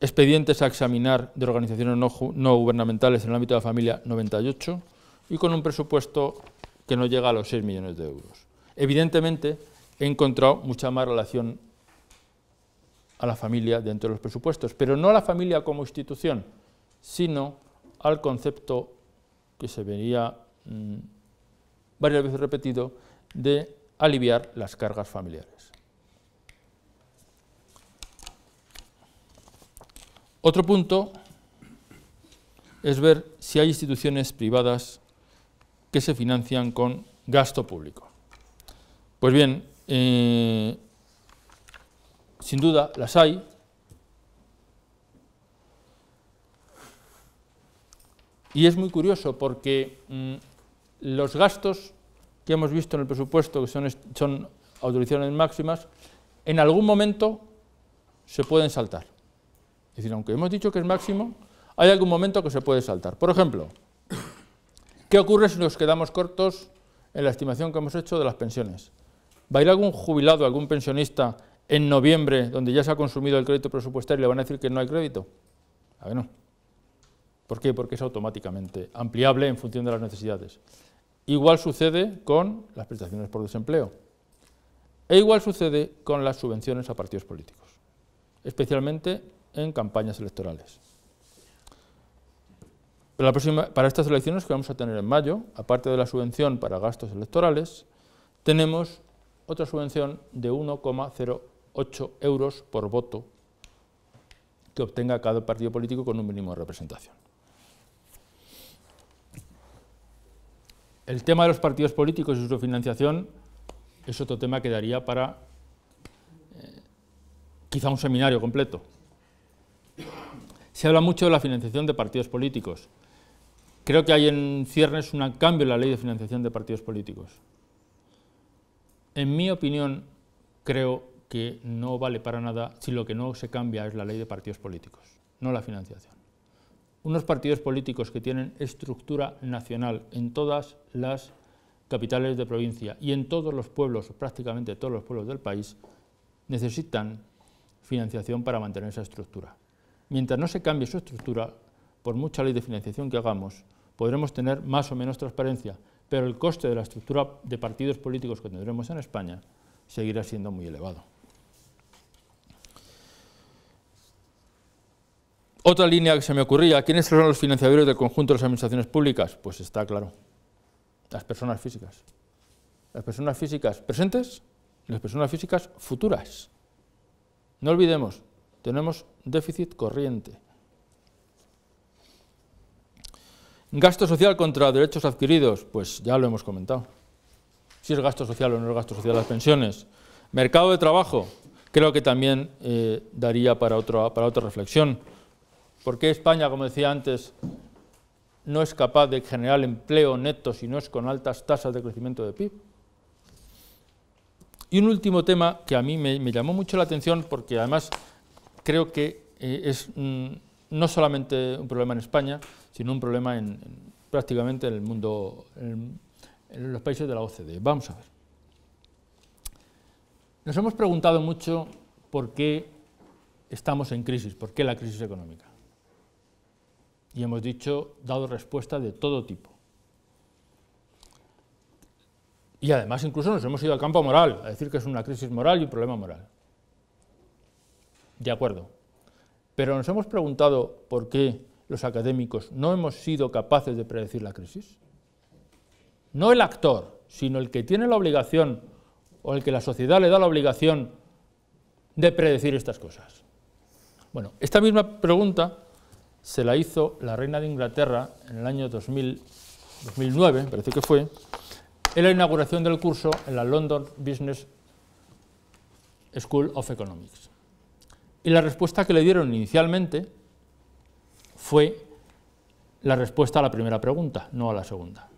expedientes a examinar de organizaciones no, gubernamentales en el ámbito de la familia 98 y con un presupuesto que no llega a los 6 millones de euros. Evidentemente, he encontrado mucha más relación a la familia dentro de los presupuestos, pero no a la familia como institución, sino al concepto que se vería mm, varias veces repetido de aliviar las cargas familiares. Otro punto es ver si hay instituciones privadas que se financian con gasto público. Pues bien, eh, sin duda las hay. Y es muy curioso porque mm, los gastos que hemos visto en el presupuesto, que son, son autorizaciones máximas, en algún momento se pueden saltar. Es decir, aunque hemos dicho que es máximo, hay algún momento que se puede saltar. Por ejemplo, ¿qué ocurre si nos quedamos cortos en la estimación que hemos hecho de las pensiones? ¿Va a ir algún jubilado, algún pensionista en noviembre, donde ya se ha consumido el crédito presupuestario, y le van a decir que no hay crédito? A ver, no. ¿Por qué? Porque es automáticamente ampliable en función de las necesidades. Igual sucede con las prestaciones por desempleo. E igual sucede con las subvenciones a partidos políticos, especialmente en campañas electorales. Para, estas elecciones que vamos a tener en mayo, aparte de la subvención para gastos electorales, tenemos otra subvención de 1,08 euros por voto que obtenga cada partido político con un mínimo de representación. El tema de los partidos políticos y su financiación es otro tema que daría para eh, quizá un seminario completo. Se habla mucho de la financiación de partidos políticos. Creo que hay en ciernes un cambio en la ley de financiación de partidos políticos. En mi opinión, creo que no vale para nada si lo que no se cambia es la ley de partidos políticos, no la financiación. Unos partidos políticos que tienen estructura nacional en todas las capitales de provincia y en todos los pueblos, prácticamente todos los pueblos del país, necesitan financiación para mantener esa estructura. Mientras no se cambie su estructura, por mucha ley de financiación que hagamos, podremos tener más o menos transparencia, pero el coste de la estructura de partidos políticos que tendremos en España seguirá siendo muy elevado. Otra línea que se me ocurría, ¿quiénes son los financiadores del conjunto de las administraciones públicas? Pues está claro, las personas físicas. Las personas físicas presentes y las personas físicas futuras. No olvidemos, tenemos déficit corriente. Gasto social contra derechos adquiridos, pues ya lo hemos comentado. Si es gasto social o no es gasto social las pensiones. Mercado de trabajo, creo que también eh, daría para, para otra reflexión. ¿Por qué España, como decía antes, no es capaz de generar empleo neto si no es con altas tasas de crecimiento de PIB? Y un último tema que a mí me, me llamó mucho la atención porque además creo que eh, es mm, no solamente un problema en España, sino un problema en, prácticamente en el mundo, en, los países de la OCDE. Vamos a ver. Nos hemos preguntado mucho por qué estamos en crisis, por qué la crisis económica. Y hemos dicho, dado respuesta de todo tipo. Y además incluso nos hemos ido al campo moral, a decir que es una crisis moral y un problema moral. De acuerdo. Pero nos hemos preguntado por qué los académicos, no hemos sido capaces de predecir la crisis? No el actor, sino el que tiene la obligación o el que la sociedad le da la obligación de predecir estas cosas. Bueno, esta misma pregunta se la hizo la reina de Inglaterra en el año 2009, parece que fue, en la inauguración del curso en la London Business School of Economics. Y la respuesta que le dieron inicialmente fue la respuesta a la primera pregunta, no a la segunda.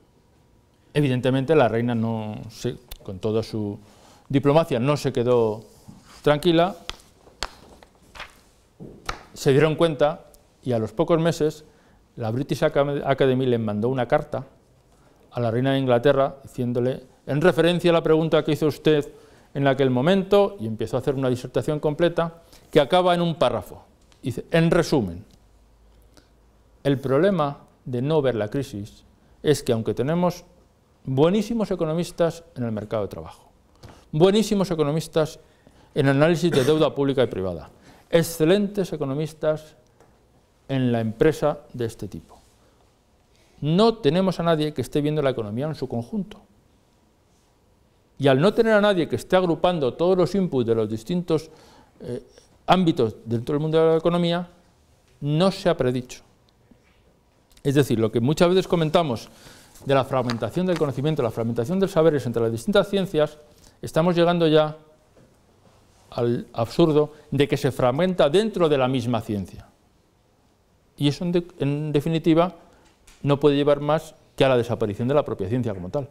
Evidentemente la reina no, con toda su diplomacia no se quedó tranquila, se dieron cuenta y a los pocos meses la British Academy le mandó una carta a la reina de Inglaterra diciéndole, en referencia a la pregunta que hizo usted en aquel momento, y empezó a hacer una disertación completa, que acaba en un párrafo. Dice, en resumen, el problema de no ver la crisis es que aunque tenemos buenísimos economistas en el mercado de trabajo, buenísimos economistas en análisis de deuda pública y privada, excelentes economistas en la empresa de este tipo. No tenemos a nadie que esté viendo la economía en su conjunto. Y al no tener a nadie que esté agrupando todos los inputs de los distintos eh, ámbitos dentro del mundo de la economía, no se ha predicho. Es decir, lo que muchas veces comentamos de la fragmentación del conocimiento, la fragmentación de saberes entre las distintas ciencias, estamos llegando ya al absurdo de que se fragmenta dentro de la misma ciencia. Y eso, en, definitiva, no puede llevar más que a la desaparición de la propia ciencia como tal.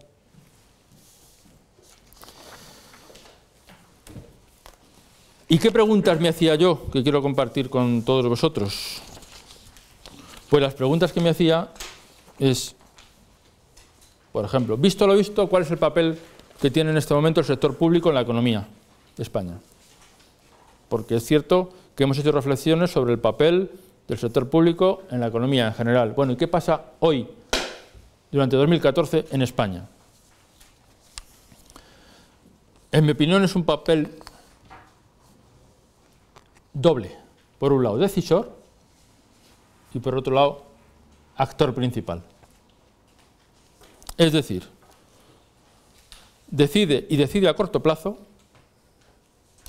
¿Y qué preguntas me hacía yo que quiero compartir con todos vosotros? Pues las preguntas que me hacía es, por ejemplo, visto lo visto, ¿cuál es el papel que tiene en este momento el sector público en la economía de España? Porque es cierto que hemos hecho reflexiones sobre el papel del sector público en la economía en general. Bueno, ¿y qué pasa hoy, durante 2014, en España? En mi opinión es un papel doble. Por un lado, decisor y por otro lado, actor principal. Es decir, decide y decide a corto plazo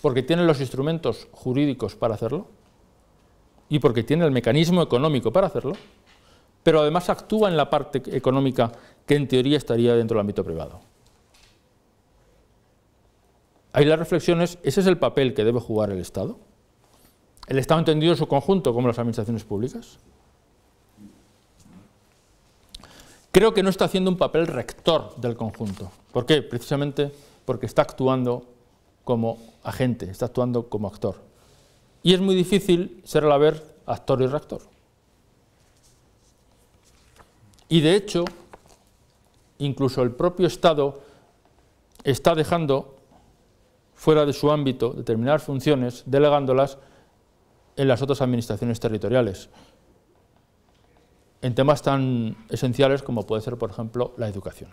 porque tiene los instrumentos jurídicos para hacerlo y porque tiene el mecanismo económico para hacerlo, pero además actúa en la parte económica que en teoría estaría dentro del ámbito privado. Ahí la reflexión es, ¿ese es el papel que debe jugar el Estado? ¿El Estado entendido en su conjunto como las administraciones públicas? Creo que no está haciendo un papel rector del conjunto. ¿Por qué? Precisamente porque está actuando como agente, está actuando como actor. Y es muy difícil ser a la vez actor y reactor. Y de hecho, incluso el propio Estado está dejando fuera de su ámbito determinadas funciones, delegándolas en las otras administraciones territoriales, en temas tan esenciales como puede ser, por ejemplo, la educación.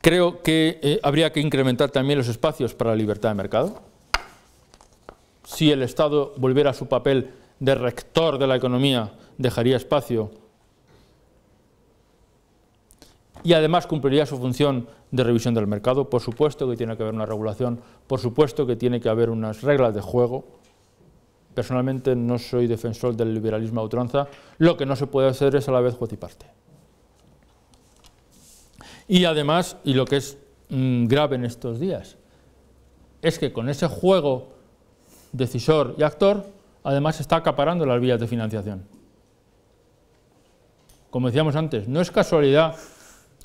Creo que eh, habría que incrementar también los espacios para la libertad de mercado. Si el Estado volviera a su papel de rector de la economía, dejaría espacio y además cumpliría su función de revisión del mercado. Por supuesto que tiene que haber una regulación, por supuesto que tiene que haber unas reglas de juego. Personalmente no soy defensor del liberalismo a ultranza, lo que no se puede hacer es a la vez juez y parte. Y además, y lo que es mm, grave en estos días, es que con ese juego decisor y actor, además se está acaparando las vías de financiación. Como decíamos antes, no es casualidad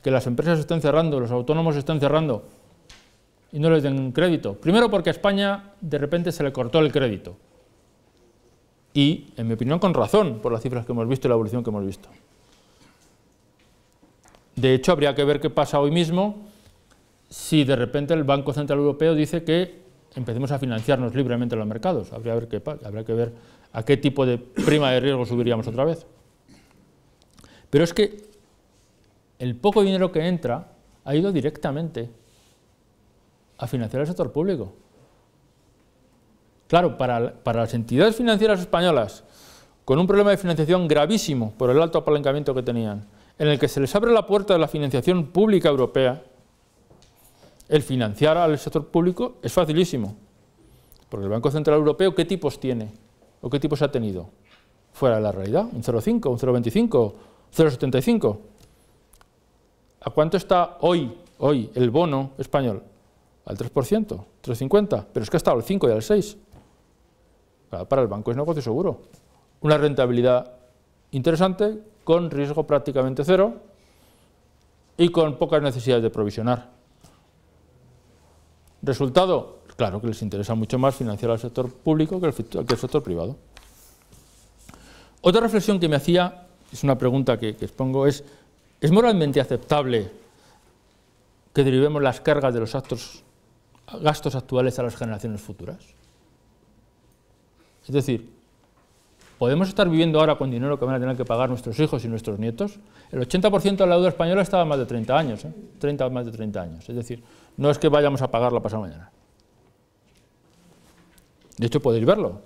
que las empresas estén cerrando, los autónomos estén cerrando y no les den crédito. Primero porque a España de repente se le cortó el crédito. Y, en mi opinión, con razón, por las cifras que hemos visto y la evolución que hemos visto. De hecho, habría que ver qué pasa hoy mismo si de repente el Banco Central Europeo dice que empecemos a financiarnos libremente en los mercados. Habría, que habría que ver a qué tipo de prima de riesgo subiríamos otra vez. Pero es que el poco dinero que entra ha ido directamente a financiar el sector público. Claro, para, las entidades financieras españolas, con un problema de financiación gravísimo por el alto apalancamiento que tenían, en el que se les abre la puerta de la financiación pública europea, el financiar al sector público es facilísimo. Porque el Banco Central Europeo, ¿qué tipos tiene? ¿O qué tipos ha tenido? Fuera de la realidad, un 0,5, un 0,25, 0,75. ¿A cuánto está hoy, hoy el bono español? Al 3%, 3,50, pero es que ha estado al 5 y al 6. Para el banco es negocio seguro. Una rentabilidad interesante, con riesgo prácticamente cero y con pocas necesidades de provisionar. Resultado, claro que les interesa mucho más financiar al sector público que al sector privado. Otra reflexión que me hacía, es una pregunta que, expongo, es, ¿es moralmente aceptable que derivemos las cargas de los gastos actuales a las generaciones futuras? Es decir, ¿podemos estar viviendo ahora con dinero que van a tener que pagar nuestros hijos y nuestros nietos? El 80% de la deuda española estaba más de 30 años, ¿eh? 30 más de 30 años. Es decir, no es que vayamos a pagarla pasado mañana. De hecho, podéis verlo.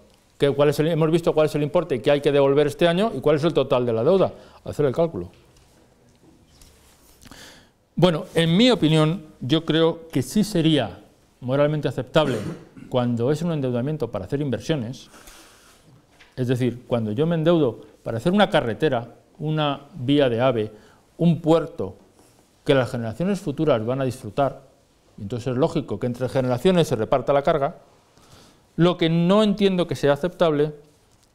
cuál es hemos visto cuál es el importe que hay que devolver este año y cuál es el total de la deuda. Hacer el cálculo. Bueno, en mi opinión, yo creo que sí sería moralmente aceptable cuando es un endeudamiento para hacer inversiones, es decir, cuando yo me endeudo para hacer una carretera, una vía de ave, un puerto que las generaciones futuras van a disfrutar, entonces es lógico que entre generaciones se reparta la carga, lo que no entiendo que sea aceptable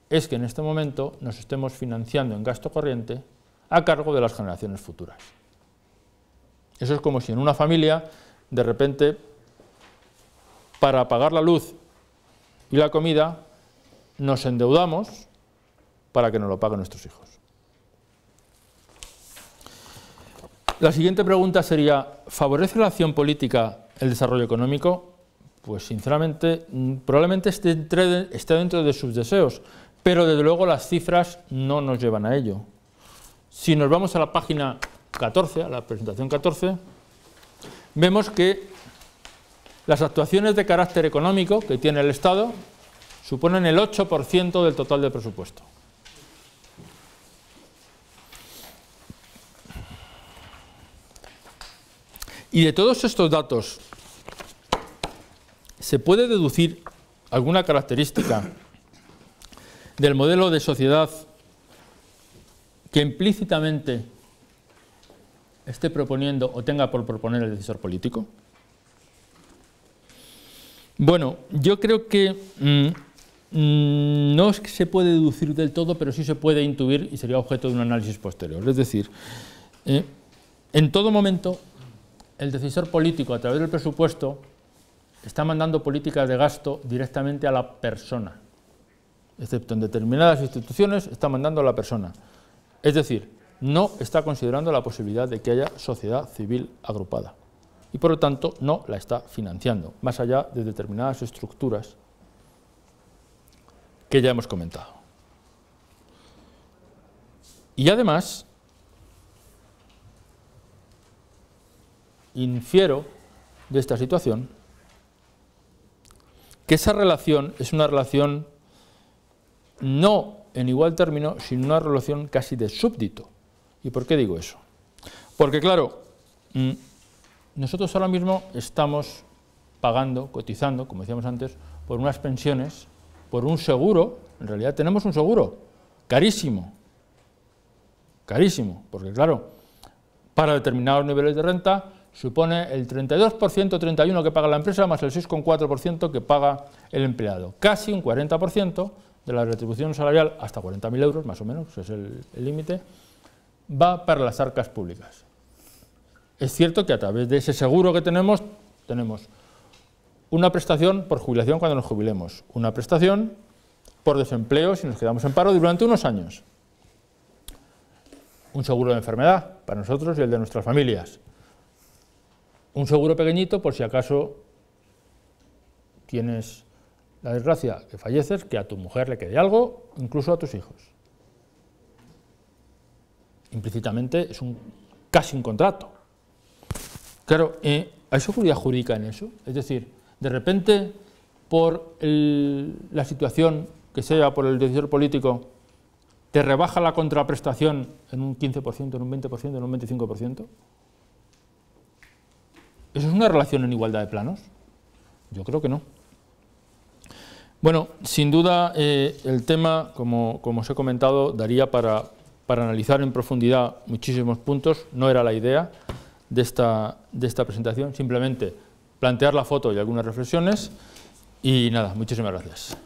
es que en este momento nos estemos financiando en gasto corriente a cargo de las generaciones futuras. Eso es como si en una familia, de repente, para pagar la luz y la comida, nos endeudamos para que nos lo paguen nuestros hijos. La siguiente pregunta sería, ¿favorece la acción política el desarrollo económico? Pues sinceramente, mm, probablemente esté, dentro de sus deseos, pero desde luego las cifras no nos llevan a ello. Si nos vamos a la página 14, a la presentación 14, vemos que las actuaciones de carácter económico que tiene el Estado suponen el 8% del total del presupuesto. Y de todos estos datos, ¿se puede deducir alguna característica del modelo de sociedad que implícitamente esté proponiendo o tenga por proponer el decisor político? Bueno, yo creo que mm, mm, no es que se puede deducir del todo, pero sí se puede intuir y sería objeto de un análisis posterior. Es decir, eh, en todo momento el decisor político a través del presupuesto está mandando políticas de gasto directamente a la persona, excepto en determinadas instituciones está mandando a la persona. Es decir, no está considerando la posibilidad de que haya sociedad civil agrupada y por lo tanto no la está financiando, más allá de determinadas estructuras que ya hemos comentado. Y además, infiero de esta situación que esa relación es una relación no en igual término, sino una relación casi de súbdito. ¿Y por qué digo eso? Porque claro, mm, nosotros ahora mismo estamos pagando, cotizando, como decíamos antes, por unas pensiones, por un seguro, en realidad tenemos un seguro, carísimo, carísimo, porque claro, para determinados niveles de renta supone el 32%, 31% que paga la empresa más el 6,4% que paga el empleado. Casi un 40% de la retribución salarial, hasta 40.000 euros más o menos, es el límite, va para las arcas públicas. Es cierto que a través de ese seguro que tenemos, tenemos una prestación por jubilación cuando nos jubilemos, una prestación por desempleo si nos quedamos en paro durante unos años, un seguro de enfermedad para nosotros y el de nuestras familias, un seguro pequeñito por si acaso tienes la desgracia que falleces, que a tu mujer le quede algo, incluso a tus hijos. Implícitamente es un, casi un contrato. Claro, eh, ¿hay seguridad jurídica en eso? Es decir, de repente por la situación que sea por el decisor político, te rebaja la contraprestación en un 15%, en un 20%, en un 25%? ¿Eso es una relación en igualdad de planos? Yo creo que no. Bueno, sin duda eh, el tema, como, os he comentado, daría para, para, analizar en profundidad muchísimos puntos, no era la idea de esta, de esta presentación, simplemente plantear la foto y algunas reflexiones y nada, muchísimas gracias.